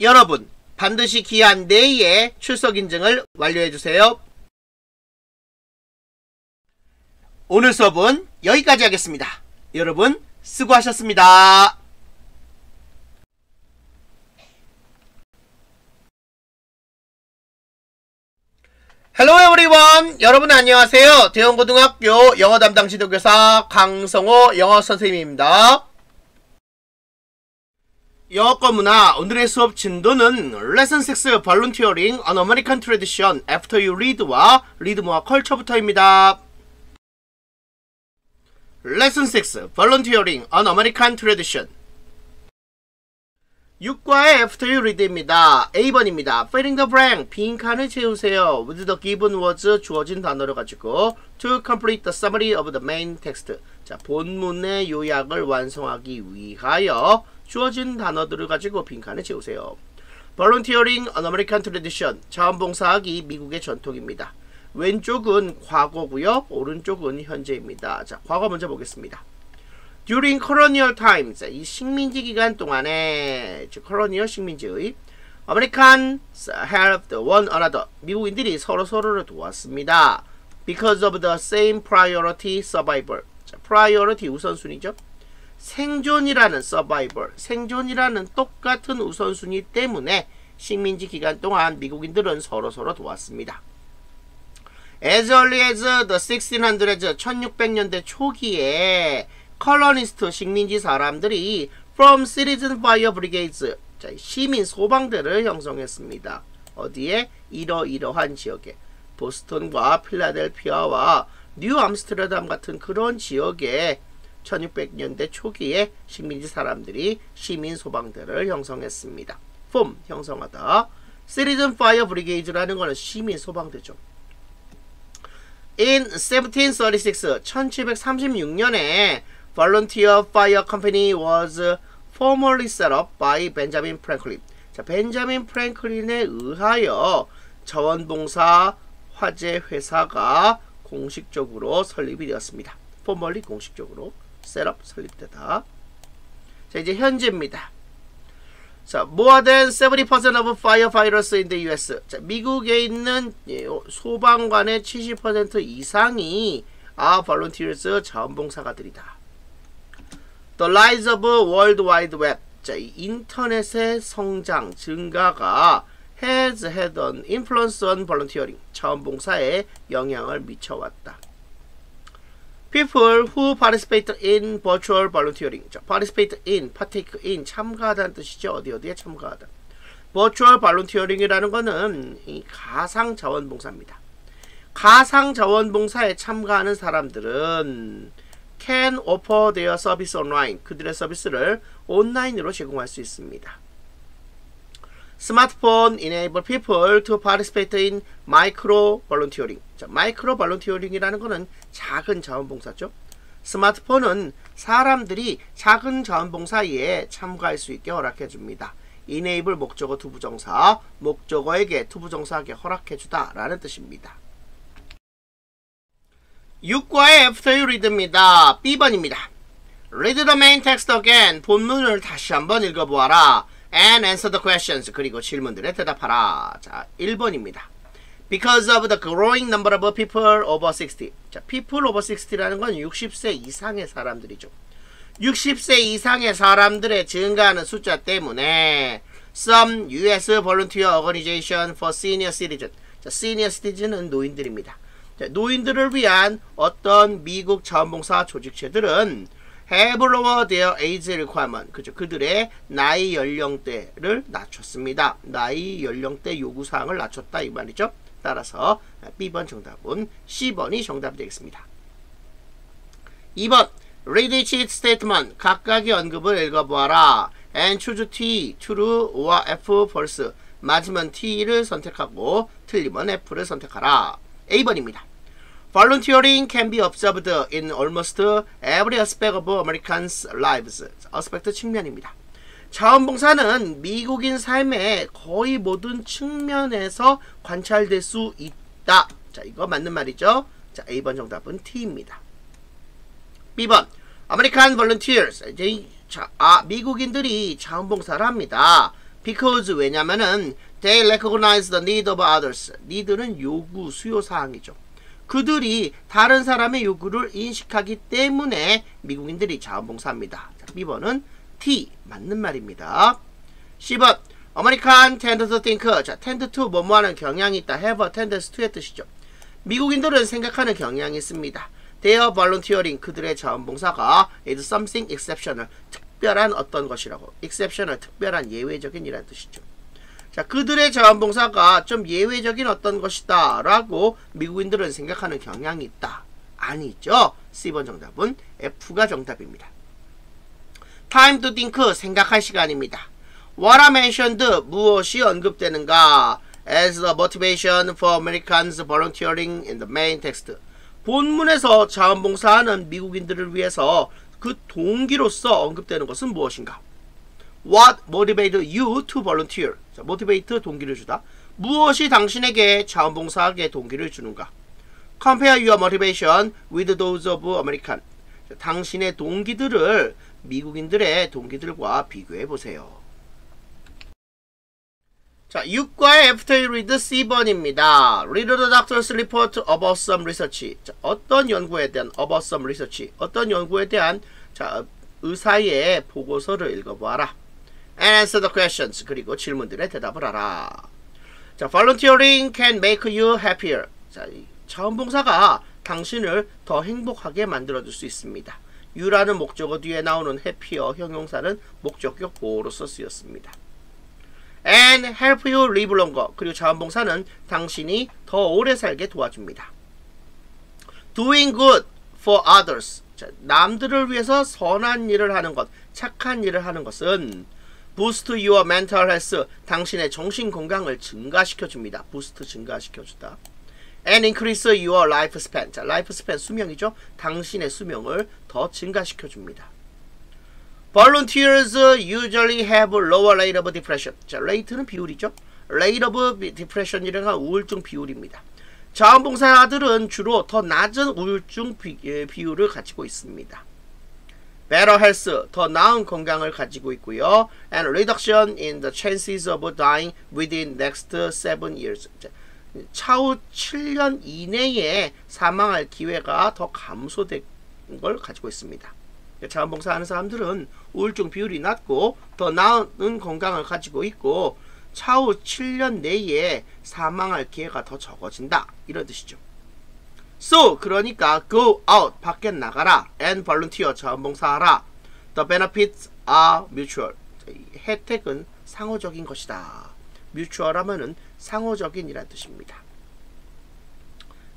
B: 여러분, 반드시 기한 내에 출석 인증을 완료해 주세요. 오늘 수업은 여기까지 하겠습니다. 여러분, 수고하셨습니다. Hello everyone 여러분 안녕하세요 대원고등학교 영어 담당 지도교사 강성호 영어 선생님입니다 영어과 문화 오늘의 수업 진도는 레슨 6 Volunteering on American Tradition After You Read와 Read More Culture부터입니다 레슨 6 Volunteering on American Tradition 6과의 After You Read입니다. A번입니다. Filling the blank. 빈 칸을 채우세요. With the given words 주어진 단어를 가지고 To complete the summary of the main text. 자, 본문의 요약을 완성하기 위하여 주어진 단어들을 가지고 빈 칸을 채우세요. Volunteering an American Tradition. 자원봉사하기 미국의 전통입니다. 왼쪽은 과거고요. 오른쪽은 현재입니다. 자, 과거 먼저 보겠습니다. During colonial times, 이 식민지 기간 동안에, 즉 colonial 식민지의 Americans helped one another. 미국인들이 서로 서로를 도왔습니다. Because of the same priority survival. 자, priority 우선순위죠. 생존이라는 survival, 생존이라는 똑같은 우선순위 때문에 식민지 기간 동안 미국인들은 서로 서로 도왔습니다. As early as the 1600s, 1600년대 초기에 colonist 식민지 사람들이 formed citizen fire brigades 자, 시민 소방대를 형성했습니다. 어디에? 이러이러한 지역에 보스턴과 필라델피아와 뉴 암스테르담 같은 그런 지역에 1600년대 초기에 식민지 사람들이 시민 소방대를 형성했습니다. form 형성하다. citizen fire brigade라는 거는 시민 소방대죠. In 1736, 1736년에 Volunteer Fire Company was formally set up by Benjamin Franklin. 자, 벤자민 프랭클린에 의하여 자원봉사 화재 회사가 공식적으로 설립이 되었습니다. formally 공식적으로 up 설립되다. 자, 이제 현재입니다. 자, more than 70% of firefighters in the US. 자, 미국에 있는 소방관의 70% 이상이 are volunteers 자원봉사가들이다. The rise of World Wide Web. 자, 이 인터넷의 성장, 증가가 has had an influence on volunteering. 자원봉사에 영향을 미쳐왔다. People who participate in virtual volunteering. 자, participate in, partake in, 참가하다는 뜻이죠. 어디 어디에 참가하다. virtual volunteering이라는 것은 이 가상 자원봉사입니다. 가상 자원봉사에 참가하는 사람들은 can offer their service online. 그들의 서비스를 온라인으로 제공할 수 있습니다. Smartphones enable people to participate in micro volunteering. 자, micro volunteering이라는 것은 작은 자원봉사죠. 스마트폰은 사람들이 작은 자원봉사에 참가할 수 있게 허락해 줍니다. enable 목적어 to부정사, 목적어에게 to부정사에게 허락해 주다 라는 뜻입니다. 6과의 after read입니다. B번입니다. Read the main text again. 본문을 다시 한번 읽어보아라. And answer the questions. 그리고 질문들에 대답하라. 자, 1번입니다. Because of the growing number of people over 60. 자, people over 60라는 건 60세 이상의 사람들이죠. 60세 이상의 사람들의 증가하는 숫자 때문에 Some U.S. Volunteer Organization for Senior Citizens. 자, Senior Citizen은 노인들입니다. 노인들을 위한 어떤 미국 자원봉사 조직체들은 lowered their age requirement. 그죠. 그들의 나이 연령대를 낮췄습니다. 나이 연령대 요구사항을 낮췄다 이 말이죠. 따라서 B번 정답은 C번이 정답이 되겠습니다. 2번 Read each statement. 각각의 언급을 읽어보아라. And choose T, true or F, false. 맞으면 T를 선택하고 틀리면 F를 선택하라. A번입니다. Volunteering can be observed in almost every aspect of Americans' lives. aspect 측면입니다. 자원봉사는 미국인 삶의 거의 모든 측면에서 관찰될 수 있다. 자, 이거 맞는 말이죠. 자, A번 정답은 T입니다. B번 American volunteers. 이제 자, 아, 미국인들이 자원봉사를 합니다. Because 왜냐면은 they recognize the need of others. need는 요구, 수요 사항이죠. 그들이 다른 사람의 요구를 인식하기 때문에 미국인들이 자원봉사합니다. 자, B번은 T 맞는 말입니다. 10번 American tend to think 자 tend to 뭐뭐 하는 경향이 있다. have a tendency to의 뜻이죠. 미국인들은 생각하는 경향이 있습니다. Their volunteering 그들의 자원봉사가 is something exceptional 특별한 어떤 것이라고 exceptional 특별한 예외적인 이라는 뜻이죠. 자, 그들의 자원봉사가 좀 예외적인 어떤 것이다 라고 미국인들은 생각하는 경향이 있다. 아니죠. C번 정답은 F가 정답입니다. Time to think 생각할 시간입니다. What I mentioned 무엇이 언급되는가 as the motivation for Americans volunteering in the main text 본문에서 자원봉사하는 미국인들을 위해서 그 동기로서 언급되는 것은 무엇인가? What motivated you to volunteer? 자, motivate 동기를 주다. 무엇이 당신에게 자원봉사하게 동기를 주는가? Compare your motivation with those of American. 자, 당신의 동기들을 미국인들의 동기들과 비교해 보세요. 자, 6과의 After you read C번입니다. Read the doctor's report about some research. 자, 어떤 연구에 대한 about some research. 어떤 연구에 대한 자, 의사의 보고서를 읽어보아라. And answer the questions. 그리고 질문들에 대답을 하라. 자, volunteering can make you happier. 자, 자원봉사가 당신을 더 행복하게 만들어줄 수 있습니다. you라는 목적어 뒤에 나오는 happier 형용사는 목적격 보호로서 쓰였습니다. and help you live longer. 그리고 자원봉사는 당신이 더 오래 살게 도와줍니다. doing good for others. 자, 남들을 위해서 선한 일을 하는 것, 착한 일을 하는 것은 boost your mental health. 당신의 정신 건강을 증가시켜 줍니다. boost 증가시켜 주다. and increase your lifespan. 자, lifespan 수명이죠. 당신의 수명을 더 증가시켜 줍니다. Volunteers usually have lower rate of depression. 자, rate는 비율이죠. rate of depression이라는 건 우울증 비율입니다. 자원봉사자들은 주로 더 낮은 우울증 비, 예, 비율을 가지고 있습니다. Better health, 더 나은 건강을 가지고 있고요. and reduction in the chances of dying within next 7 years. 차후 7년 이내에 사망할 기회가 더 감소된 걸 가지고 있습니다. 자원봉사하는 사람들은 우울증 비율이 낮고 더 나은 건강을 가지고 있고 차후 7년 내에 사망할 기회가 더 적어진다. 이런 뜻이죠. So, 그러니까 go out, 밖에 나가라. and volunteer, 자원봉사하라. The benefits are mutual. 혜택은 상호적인 것이다. mutual 하면은 상호적인이란 뜻입니다.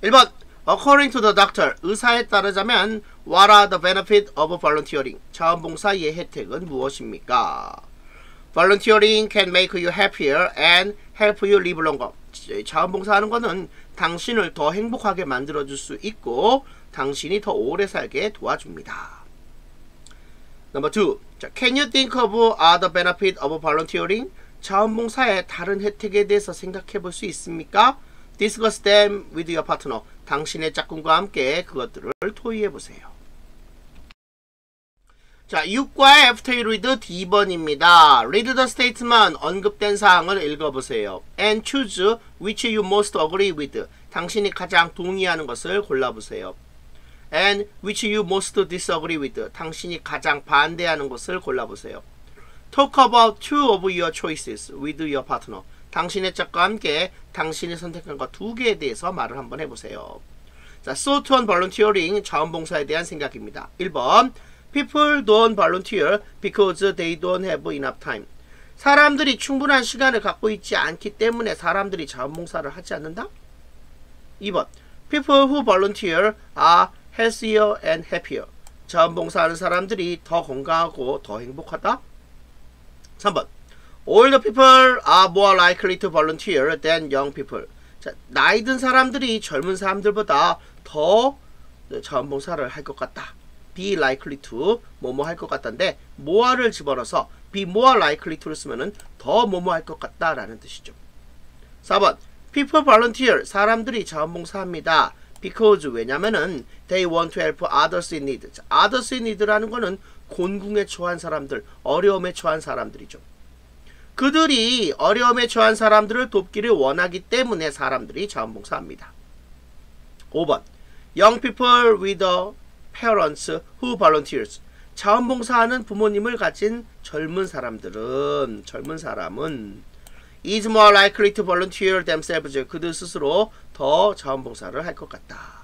B: 1번 According to the doctor, 의사에 따르자면 What are the benefits of volunteering? 자원봉사의 혜택은 무엇입니까? Volunteering can make you happier and help you live longer. 자원봉사하는 것은 당신을 더 행복하게 만들어줄 수 있고 당신이 더 오래 살게 도와줍니다. Number two, can you think of other benefits of volunteering? 자원봉사의 다른 혜택에 대해서 생각해 볼 수 있습니까? Discuss them with your partner. 당신의 짝꿍과 함께 그것들을 토의해 보세요. 자, 6과의 after you read D번입니다. Read the statement, 언급된 사항을 읽어보세요. And choose which you most agree with. 당신이 가장 동의하는 것을 골라보세요. And which you most disagree with. 당신이 가장 반대하는 것을 골라보세요. Talk about two of your choices with your partner. 당신의 짝과 함께 당신이 선택한 것 두 개에 대해서 말을 한번 해보세요. 자, so to volunteering 자원봉사에 대한 생각입니다. 1번 People don't volunteer because they don't have enough time. 사람들이 충분한 시간을 갖고 있지 않기 때문에 사람들이 자원봉사를 하지 않는다? 2번 People who volunteer are healthier and happier. 자원봉사하는 사람들이 더 건강하고 더 행복하다? 3번 Older people are more likely to volunteer than young people. 자, 나이 든 사람들이 젊은 사람들보다 더 자원봉사를 할 것 같다. Be likely to 뭐뭐 할 것 같다인데 more를 집어넣어서 be more likely to를 쓰면은 더 뭐뭐 할 것 같다라는 뜻이죠. 4번 people volunteer 사람들이 자원봉사합니다. because 왜냐면은 they want to help others in need. others in need라는 거는 곤궁에 처한 사람들, 어려움에 처한 사람들이죠. 그들이 어려움에 처한 사람들을 돕기를 원하기 때문에 사람들이 자원봉사합니다. 5번 Young people with a parents who volunteers 자원봉사하는 부모님을 가진 젊은 사람들은 젊은 사람은 is more likely to volunteer themselves 그들 스스로 더 자원봉사를 할 것 같다.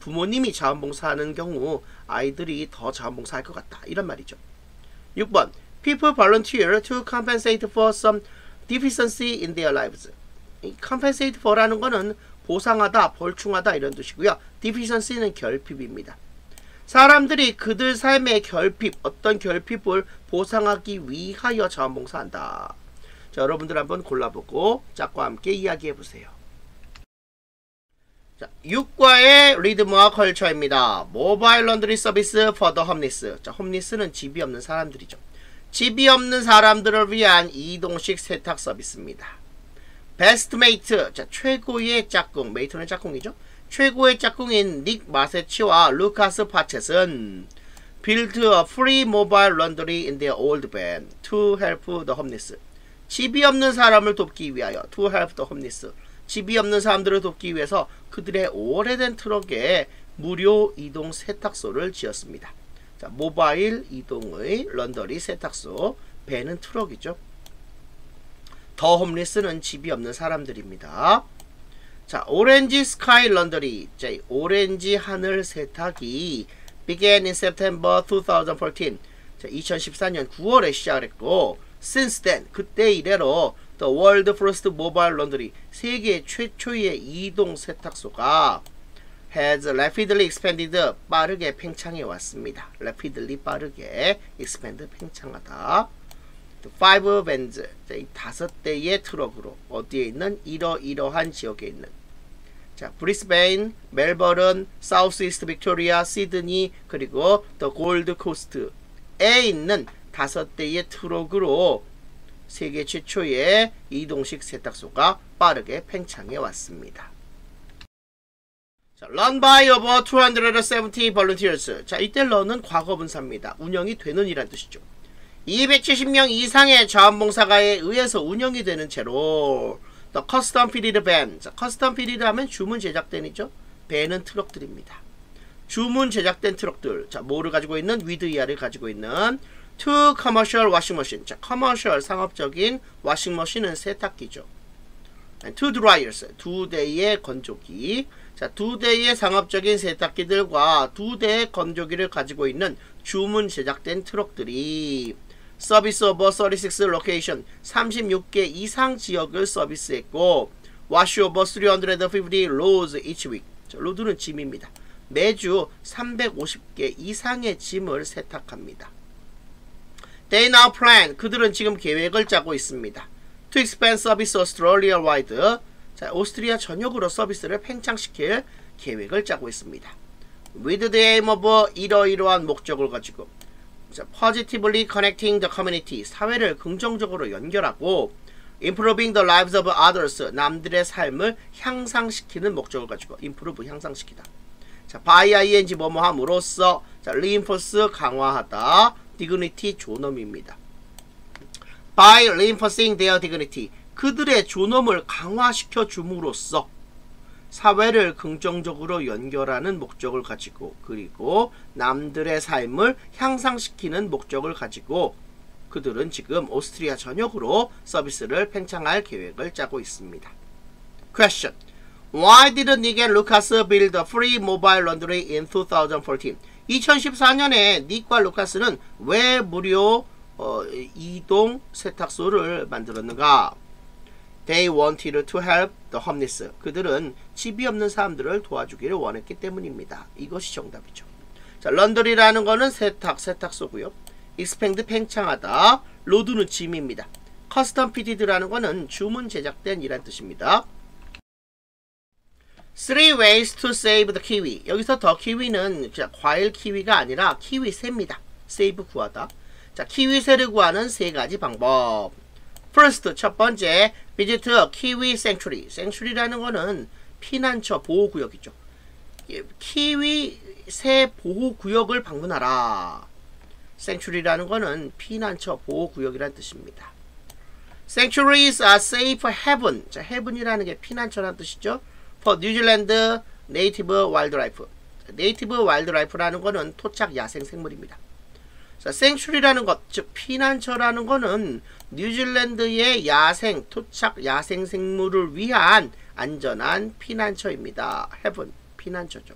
B: 부모님이 자원봉사하는 경우 아이들이 더 자원봉사할 것 같다. 이런 말이죠. 6번 People volunteer to compensate for some deficiency in their lives. compensate for라는 거는 보상하다, 벌충하다 이런 뜻이고요. deficiency는 결핍입니다. 사람들이 그들 삶의 결핍, 어떤 결핍을 보상하기 위하여 자원봉사한다. 자, 여러분들 한번 골라보고 짝과 함께 이야기해보세요. 자, 6과의 리드무와 컬처입니다. 모바일 런드리 서비스 the homeless. 자, 홈리스는 집이 없는 사람들이죠. 집이 없는 사람들을 위한 이동식 세탁 서비스입니다. Best mate, 자, 최고의 짝꿍, mate는 짝꿍이죠. 최고의 짝꿍인 닉 마세치와 루카스 파쳇은 built a free mobile laundry in their old van to help the homeless. 집이 없는 사람을 돕기 위하여 to help the homeless. 집이 없는 사람들을 돕기 위해서 그들의 오래된 트럭에 무료 이동 세탁소를 지었습니다. 자, 모바일 이동의 laundry 세탁소, van은 트럭이죠. the homeless는 집이 없는 사람들입니다. 자, Orange Sky Laundry, 자, 오렌지 하늘 세탁이 began in September 2014. 자, 2014년 9월에 시작했고, since then, 그때 이래로 the world first mobile laundry, 세계 최초의 이동 세탁소가 has rapidly expanded 빠르게 팽창해 왔습니다. rapidly 빠르게 expand 팽창하다. five vans 다섯 대의 트럭으로 어디에 있는 이러이러한 지역에 있는 자 브리스베인, 멜버른, South East Victoria, 시드니 그리고 the Gold Coast에 있는 다섯 대의 트럭으로 세계 최초의 이동식 세탁소가 빠르게 팽창해 왔습니다. 자, run by over 270 volunteers. 자, 이때 run은 과거 분사입니다. 운영이 되는 이란 뜻이죠. 270명 이상의 자원봉사가에 의해서 운영이 되는 채로 The Custom Period Van. 자, Custom Period 하면 주문 제작된 이죠. 배는 트럭들입니다. 주문 제작된 트럭들. 자, 뭐를 가지고 있는? 위드이아를 가지고 있는 two commercial washing machine. 자, commercial 상업적인 washing머신은 세탁기죠. And two dryers. 두 대의 건조기. 자, 두 대의 상업적인 세탁기들과 두 대의 건조기를 가지고 있는 주문 제작된 트럭들이 service over 36 locations 36개 이상 지역을 서비스했고 wash over 350 loads each week. 자, load는 짐입니다. 매주 350개 이상의 짐을 세탁합니다. They now plan. 그들은 지금 계획을 짜고 있습니다. To expand service Australia wide. 자, 오스트리아 전역으로 서비스를 팽창시킬 계획을 짜고 있습니다. With the aim of 이러이러한 목적을 가지고 자, positively connecting the community. 사회를 긍정적으로 연결하고 improving the lives of others. 남들의 삶을 향상시키는 목적을 가지고 improve 향상시키다. 자, by ing 뭐뭐 함으로써 자, reinforce 강화하다. dignity 존엄입니다. by reinforcing their dignity 그들의 존엄을 강화시켜 줌으로써 사회를 긍정적으로 연결하는 목적을 가지고 그리고 남들의 삶을 향상시키는 목적을 가지고 그들은 지금 오스트리아 전역으로 서비스를 팽창할 계획을 짜고 있습니다. Question. Why did Nick Lucas build a free mobile laundry in 2014? 2014년에 닉과 루카스는 왜 무료 어, 이동 세탁소를 만들었는가? They wanted to help the homeless. 그들은 집이 없는 사람들을 도와주기를 원했기 때문입니다. 이것이 정답이죠. 자, laundry라는 거는 세탁, 세탁소고요. expand 팽창하다. load는 짐입니다. custom-fitted라는 거는 주문 제작된 이란 뜻입니다. Three ways to save the kiwi. 여기서 the kiwi는 과일 키위가 아니라 키위새입니다. save 구하다. 자, 키위새를 구하는 세 가지 방법. First, 첫 번째, visit kiwi sanctuary. sanctuary라는 거는 피난처 보호구역이죠. 키위 새 보호구역을 방문하라. sanctuary라는 거는 피난처 보호구역이라는 뜻입니다. sanctuaries are safe haven. 자, heaven이라는 게 피난처라는 뜻이죠. for New Zealand native wildlife. native wildlife라는 거는 토착 야생 생물입니다. 자, sanctuary라는 것, 즉 피난처라는 거는 뉴질랜드의 야생, 토착 야생 생물을 위한 안전한 피난처입니다. haven, 피난처죠.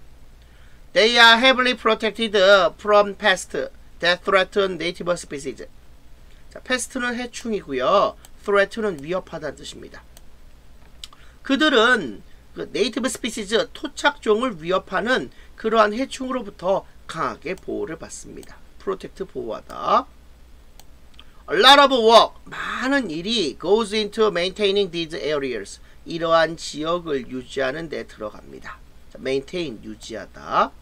B: They are heavily protected from pest that threaten native species. 자, pest는 해충이고요. threat는 위협하다는 뜻입니다. 그들은 그 native species 토착종을 위협하는 그러한 해충으로부터 강하게 보호를 받습니다. protect 보호하다. A lot of work, 많은 일이 goes into maintaining these areas. 이러한 지역을 유지하는 데 들어갑니다. 자, maintain, 유지하다.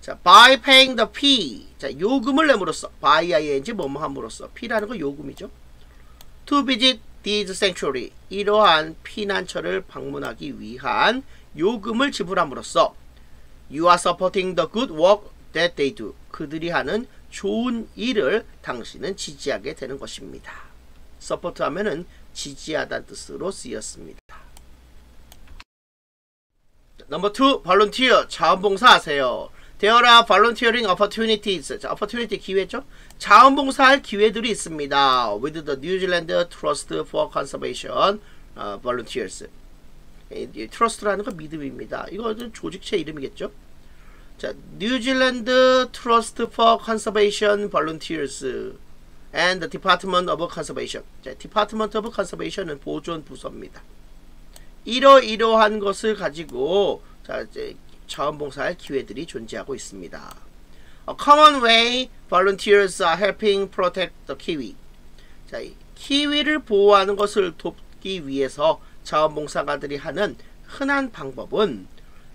B: 자, by paying the fee. 자, 요금을 내므로써, by ing 뭐뭐 함으로써, fee라는 건 요금이죠. to visit these sanctuary. 이러한 피난처를 방문하기 위한 요금을 지불함으로써 you are supporting the good work that they do. 그들이 하는 좋은 일을 당신은 지지하게 되는 것입니다. support 하면은 지지하다는 뜻으로 쓰였습니다. Number 2, volunteer, 자원봉사 하세요. There are volunteering opportunities. 자, opportunity 기회죠. 자원봉사할 기회들이 있습니다. With the New Zealand Trust for Conservation uh, Volunteers. 트러스트라는 건 믿음입니다. 이거 조직체 이름이겠죠. 자, 뉴질랜드 트러스트 for Conservation Volunteers and the Department of Conservation. 자, Department of Conservation은 보존 부서입니다. 이러이러한 것을 가지고 자, 이제 자원봉사할 기회들이 존재하고 있습니다. A common way volunteers are helping protect the kiwi. 자, 키위를 보호하는 것을 돕기 위해서 자원봉사가들이 하는 흔한 방법은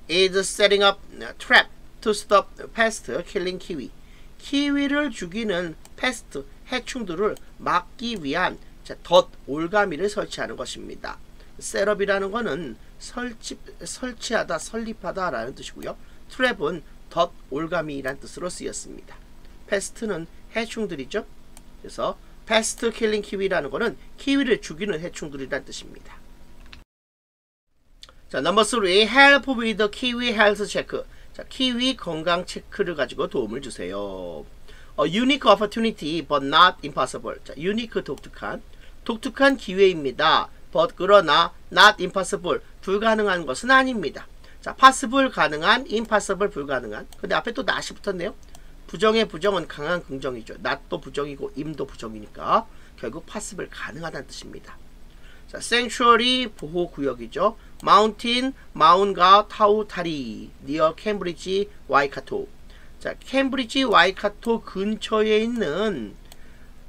B: is setting up trap to stop pest killing kiwi. 키위를 죽이는 pest 해충들을 막기 위한 덫 올가미를 설치하는 것입니다. set up이라는 것은 설치, 설치하다, 설립하다 라는 뜻이고요. trap은 덫 올가미란 뜻으로 쓰였습니다. pest는 해충들이죠. 그래서 pest killing kiwi라는 것은 키위를 죽이는 해충들이란 뜻입니다. 자, number 3. help with kiwi health check. 자, 키위 건강 체크를 가지고 도움을 주세요. A unique opportunity but not impossible. 자, unique 독특한 독특한 기회입니다. but 그러나 not impossible 불가능한 것은 아닙니다. 자, possible 가능한, impossible 불가능한. 근데 앞에 또 not이 붙었네요. 부정의 부정은 강한 긍정이죠. not도 부정이고 im도 부정이니까 결국 possible 가능하다는 뜻입니다. 자, sanctuary 보호 구역이죠. mountain, 마운과 타우타리, near 캠브리지, 와이카토. 자, 캠브리지, 와이카토 근처에 있는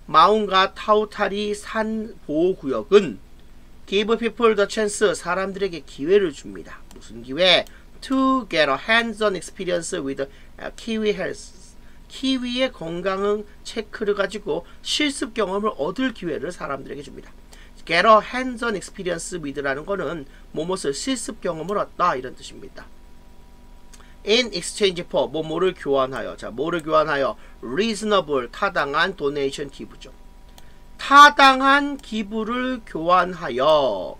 B: 마운과 타우타리 산 보호구역은 give people the chance, 사람들에게 기회를 줍니다. 무슨 기회? To get a hands-on experience with kiwi health. 키위의 건강은 체크를 가지고 실습 경험을 얻을 기회를 사람들에게 줍니다. get a hands-on experience with라는 거는 뭐뭇을 실습 경험을 얻다 이런 뜻입니다. In exchange for 뭐 뭐를 교환하여 자 뭐를 교환하여 reasonable 타당한 donation 기부죠. 타당한 기부를 교환하여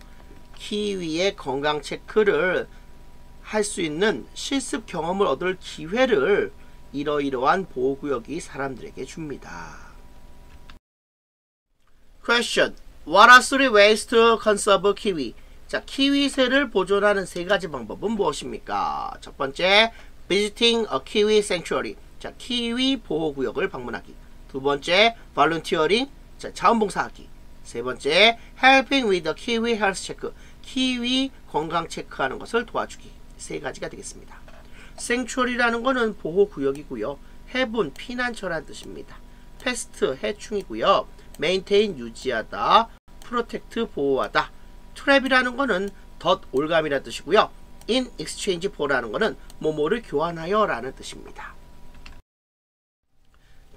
B: 키위의 건강 체크를 할 수 있는 실습 경험을 얻을 기회를 이러이러한 보호구역이 사람들에게 줍니다. Question. What are three ways to conserve kiwi? 자, 키위새를 보존하는 세 가지 방법은 무엇입니까? 첫 번째, visiting a kiwi sanctuary. 자, 키위 보호구역을 방문하기. 두 번째, volunteering. 자, 자원봉사하기. 세 번째, helping with the kiwi health check. 키위 건강 체크하는 것을 도와주기. 세 가지가 되겠습니다. sanctuary라는 것은 보호구역이고요. haven, 피난처란 뜻입니다. pest, 해충이고요. maintain, 유지하다. protect, 보호하다. trap이라는 것은 덫, 올가미라는 뜻이고요. in exchange for라는 것은 뭐뭐를 교환하여 라는 뜻입니다.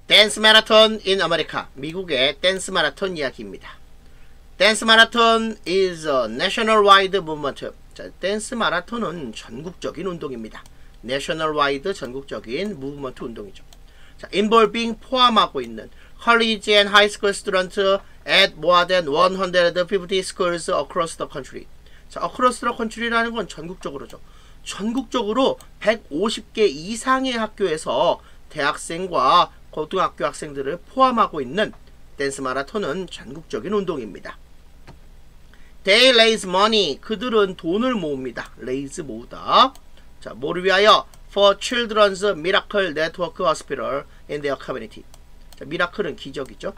B: Dance marathon in America. 미국의 댄스 마라톤 이야기입니다. Dance marathon is a nationwide movement. 자, 댄스 마라톤은 전국적인 운동입니다. nationwide 전국적인 movement 운동이죠. 자, involving 포함하고 있는 college and high school students at more than 150 schools across the country. 자, across the country라는 건 전국적으로죠. 전국적으로 150개 이상의 학교에서 대학생과 고등학교 학생들을 포함하고 있는 댄스 마라톤은 전국적인 운동입니다. They raise money. 그들은 돈을 모읍니다. raise 모으다. 자, 뭐를 위하여? For Children's Miracle Network Hospital in their community. 자, 미라클은 기적이죠.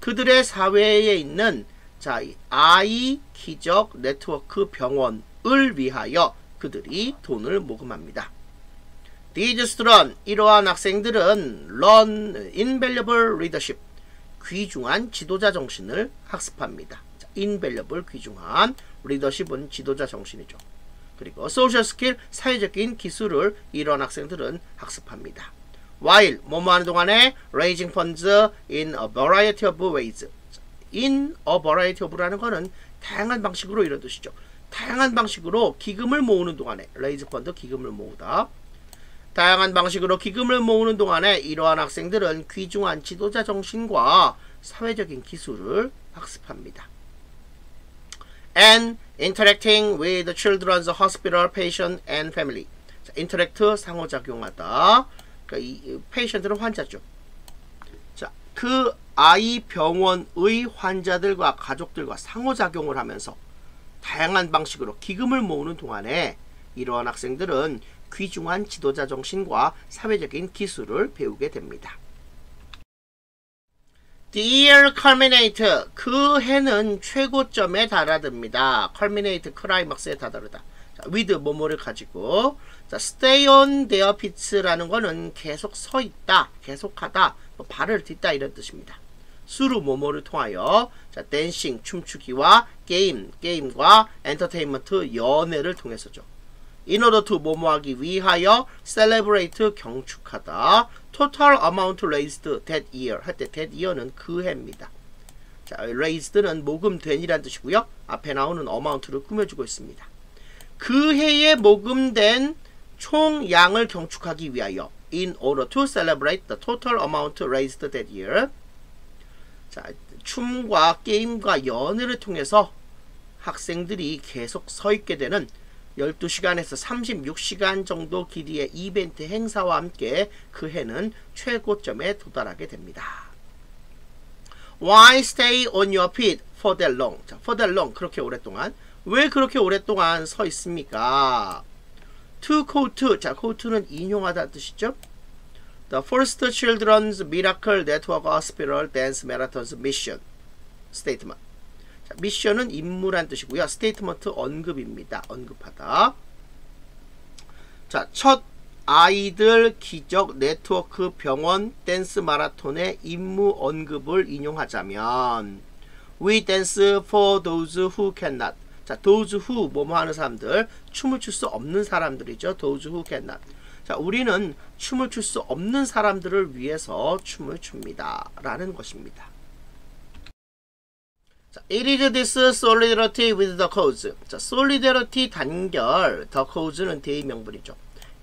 B: 그들의 사회에 있는 자, 아이 기적 네트워크 병원을 위하여 그들이 돈을 모금합니다. These students, 이러한 학생들은 learn invaluable leadership, 귀중한 지도자 정신을 학습합니다. 자, invaluable, 귀중한, leadership은 지도자 정신이죠. 그리고 social skill, 사회적인 기술을 이러한 학생들은 학습합니다. While 뭐뭐 하는 동안에 raising funds in a variety of ways. in a variety of라는 거는 다양한 방식으로 이런 뜻이죠. 다양한 방식으로 기금을 모으는 동안에 raise fund 기금을 모으다. 다양한 방식으로 기금을 모으는 동안에 이러한 학생들은 귀중한 지도자 정신과 사회적인 기술을 학습합니다. and interacting with children's hospital patient and family. 자, interact 상호작용하다. 그러니까 이 페이션트는 환자죠. 자, 그 아이 병원의 환자들과 가족들과 상호작용을 하면서 다양한 방식으로 기금을 모으는 동안에 이러한 학생들은 귀중한 지도자 정신과 사회적인 기술을 배우게 됩니다. The year culminate. 그 해는 최고점에 달아듭니다. culminate, 클라이막스에 다다르다. 자, with 뭐뭐를 가지고 자, stay on their feet라는 거는 계속 서 있다, 계속하다, 뭐 발을 딛다 이런 뜻입니다. 수루 모모를 통하여 자, 댄싱 춤추기와 게임, 게임과 엔터테인먼트 연애를 통해서죠. In order to 모모하기 위하여 celebrate 경축하다. total amount raised that year 할 때 that year는 그 해입니다. 자, raised는 모금된이란 뜻이고요. 앞에 나오는 amount를 꾸며주고 있습니다. 그 해에 모금된 총 양을 경축하기 위하여 in order to celebrate the total amount raised that year 자, 춤과 게임과 연애를 통해서 학생들이 계속 서 있게 되는 12시간에서 36시간 정도 길이의 이벤트 행사와 함께 그 해는 최고점에 도달하게 됩니다. Why stay on your feet for that long? 자, for that long 그렇게 오랫동안 왜 그렇게 오랫동안 서 있습니까? To quote 자, quote는 인용하다 뜻이죠. The first children's miracle network hospital dance marathon's mission statement. 자, mission은 임무란 뜻이고요. statement 언급입니다. 언급하다. 자, 첫 아이들 기적 네트워크 병원 댄스 마라톤의 임무 언급을 인용하자면 We dance for those who cannot. 자, those who 뭐뭐 하는 사람들, 춤을 출 수 없는 사람들이죠. those who cannot. 자, 우리는 춤을 출 수 없는 사람들을 위해서 춤을 춥니다. 라는 것입니다. 자, it is this solidarity with the cause. 자, solidarity 단결, the cause는 대의명분이죠.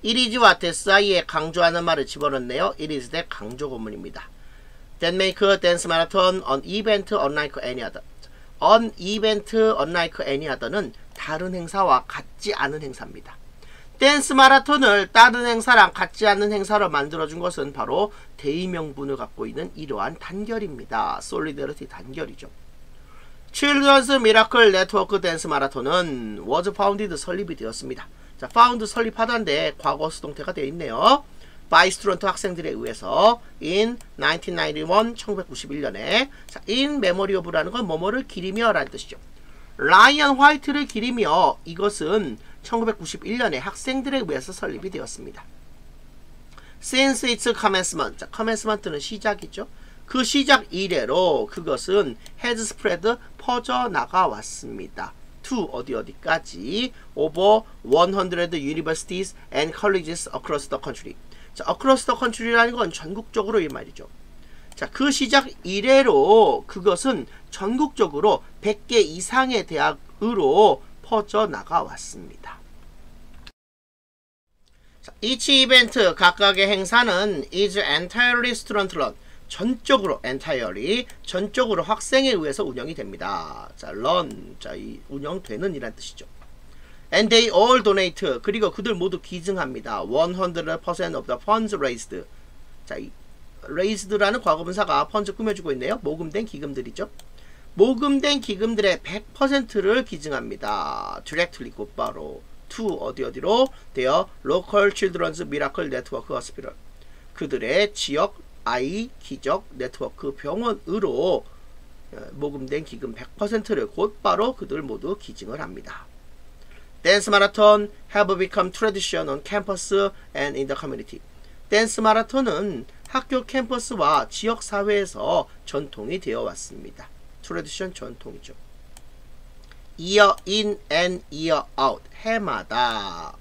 B: it is와 that 사이에 강조하는 말을 집어넣네요. it is 대 강조 고문입니다. That make a dance marathon an event unlike any other. Event unlike any other는 다른 행사와 같지 않은 행사입니다. 댄스 마라톤을 다른 행사랑 같지 않은 행사로 만들어준 것은 바로 대의명분을 갖고 있는 이러한 단결입니다. solidarity 단결이죠. Children's Miracle Network 댄스 마라톤은 was founded 설립이 되었습니다. 자, found 설립하다인데 과거 수동태가 되어 있네요. By student 학생들에 의해서 in 1991 1991년에 자, in memory of라는 건 뭐뭐를 기리며 라는 뜻이죠. 라이언 화이트를 기리며 이것은 1991년에 학생들에 의해서 설립이 되었습니다. Since its commencement, 자, commencement는 시작이죠. 그 시작 이래로 그것은 has spread 퍼져나가 왔습니다. to 어디 어디까지 over 100 universities and colleges across the country. 자, across the country라는 건 전국적으로 이 말이죠. 자, 그 시작 이래로 그것은 전국적으로 100개 이상의 대학으로 퍼져나가 왔습니다. 자, each 이벤트 각각의 행사는 is entirely student run. 전적으로 entirely 전적으로 학생에 의해서 운영이 됩니다. 자, run 자, 이 운영되는 이란 뜻이죠. And they all donate 그리고 그들 모두 기증합니다. 100% of the funds raised. 자, 이 raised라는 과거분사가 funds 꾸며주고 있네요. 모금된 기금들이죠. 모금된 기금들의 100%를 기증합니다. directly 곧바로 to 어디 어디로 되어 local children's miracle network hospital 그들의 지역 아이 기적 네트워크 병원으로 모금된 기금 100%를 곧바로 그들 모두 기증을 합니다. 댄스 마라톤 have become tradition on campus and in the community. 댄스 마라톤은 학교 캠퍼스와 지역 사회에서 전통이 되어 왔습니다. 트레디션 전통이죠. year in and year out 해마다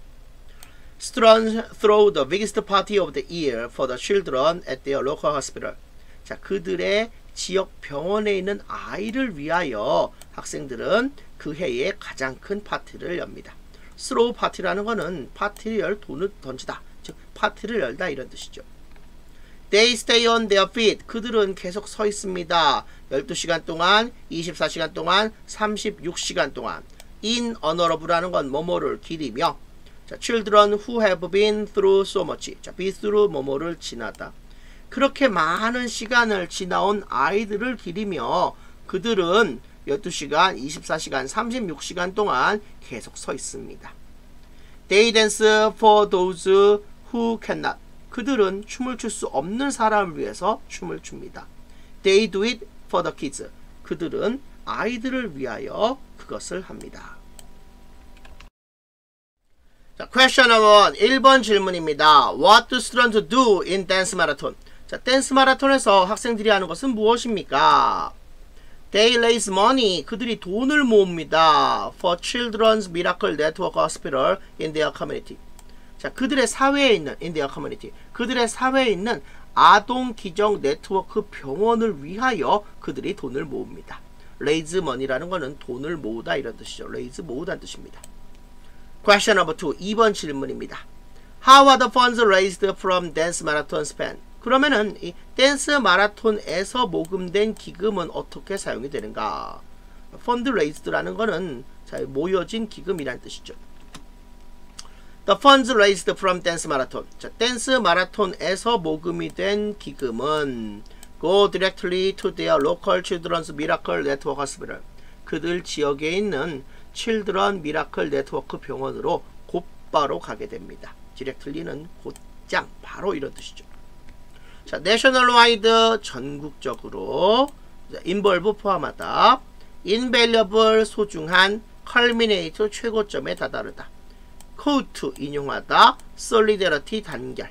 B: Students throw the biggest party of the year for the children at their local hospital. 자, 그들의 지역 병원에 있는 아이를 위하여 학생들은 그 해에 가장 큰 파티를 엽니다. throw party라는 것은 파티를 열 돈을 던지다. 즉 파티를 열다 이런 뜻이죠. They stay on their feet. 그들은 계속 서 있습니다. 12시간 동안, 24시간 동안, 36시간 동안. in honor of라는 건 뭐뭐를 기리며 자, children who have been through so much. 자, be through 뭐뭐를 지나다. 그렇게 많은 시간을 지나온 아이들을 기리며 그들은 12시간, 24시간, 36시간 동안 계속 서 있습니다. They dance for those who cannot. 그들은 춤을 출 수 없는 사람을 위해서 춤을 춥니다. They do it for the kids. 그들은 아이들을 위하여 그것을 합니다. 자, question number 1번 질문입니다. What do students do in dance marathon? 자, 자, 댄스 마라톤에서 학생들이 하는 것은 무엇입니까? They raise money. 그들이 돈을 모읍니다. For Children's Miracle Network Hospital in their community. 자, 그들의 사회에 있는 in their community. 그들의 사회에 있는 아동 기적 네트워크 병원을 위하여 그들이 돈을 모읍니다. raise money라는 것은 돈을 모으다 이런 뜻이죠. raise 모으다는 뜻입니다. Question number 2. 2번 질문입니다. How are the funds raised from dance marathon span? 그러면은 이 댄스 마라톤에서 모금된 기금은 어떻게 사용이 되는가? 펀드 레이스드라는 거는 모여진 기금이란 뜻이죠. The funds raised from dance marathon. 자, 댄스 마라톤에서 모금이 된 기금은 go directly to their local children's miracle network hospital. 그들 지역에 있는 Children Miracle Network 병원으로 곧바로 가게 됩니다. directly는 곧장 바로 이런 뜻이죠. 자, nationwide 전국적으로 involve 포함하다. invaluable 소중한 culminate 최고점에 다다르다. quote 인용하다. solidarity 단결.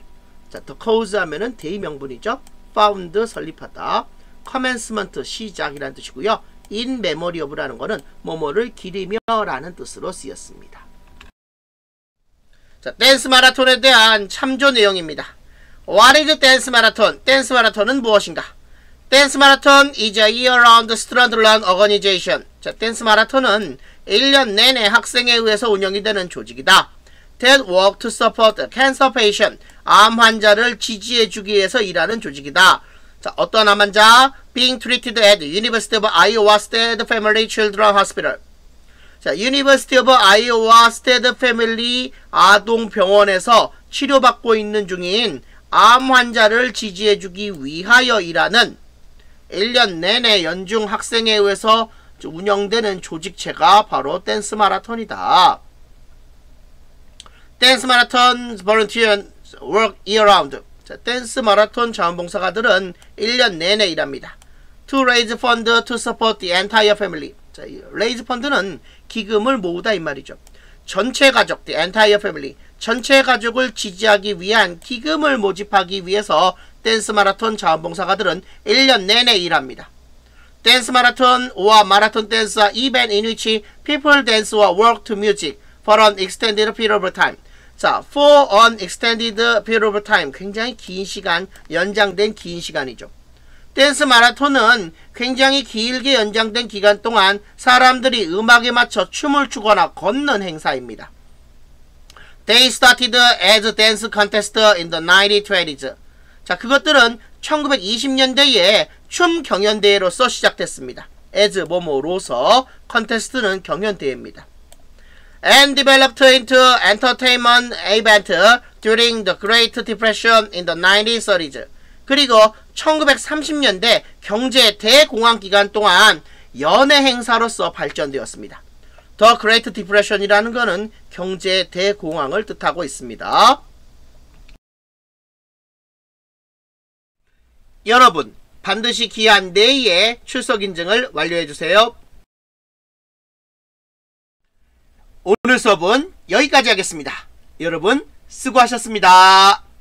B: 자, the cause 하면은 대의명분이죠. found 설립하다. commencement 시작이라는 뜻이고요. in memory of라는 거는 뭐뭐를 기리며 라는 뜻으로 쓰였습니다. 자, 댄스 마라톤에 대한 참조 내용입니다. What is dance marathon? 댄스 마라톤은 무엇인가? Dance marathon is a year-round student-run organization. 자, 댄스 마라톤은 1년 내내 학생에 의해서 운영이 되는 조직이다. That work to support cancer patient. 암 환자를 지지해주기 위해서 일하는 조직이다. 자, 어떤 암 환자? Being treated at University of Iowa Stead Family Children Hospital. 자, University of Iowa Stead Family 아동병원에서 치료받고 있는 중인 암 환자를 지지해주기 위하여 일하는 1년 내내 연중 학생에 의해서 운영되는 조직체가 바로 댄스 마라톤이다. Dance marathon volunteer work year round. 자, 댄스 마라톤 자원봉사가들은 1년 내내 일합니다. To raise fund to support the entire family. 자, raise fund는 기금을 모으다 이 말이죠. 전체 가족, the entire family. 전체 가족을 지지하기 위한 기금을 모집하기 위해서 댄스 마라톤 자원봉사가들은 1년 내내 일합니다. 댄스 마라톤 or 마라톤 댄스 event in which people dance or work to music for an extended period of time. 자, for an extended period of time. 굉장히 긴 시간, 연장된 긴 시간이죠. 댄스 마라톤은 굉장히 길게 연장된 기간 동안 사람들이 음악에 맞춰 춤을 추거나 걷는 행사입니다. They started as dance contest in the 1920s. 자, 그것들은 1920년대에 춤 경연대회로서 시작됐습니다. as 뭐뭐로서 컨테스트는 경연대회입니다. and developed into entertainment event during the Great Depression in the 1930s. 그리고 1930년대 경제 대공황 기간 동안 연예 행사로서 발전되었습니다. The Great Depression이라는 것은 경제 대공황을 뜻하고 있습니다. 여러분 반드시 기한 내에 출석 인증을 완료해 주세요. 오늘 수업은 여기까지 하겠습니다. 여러분 수고하셨습니다.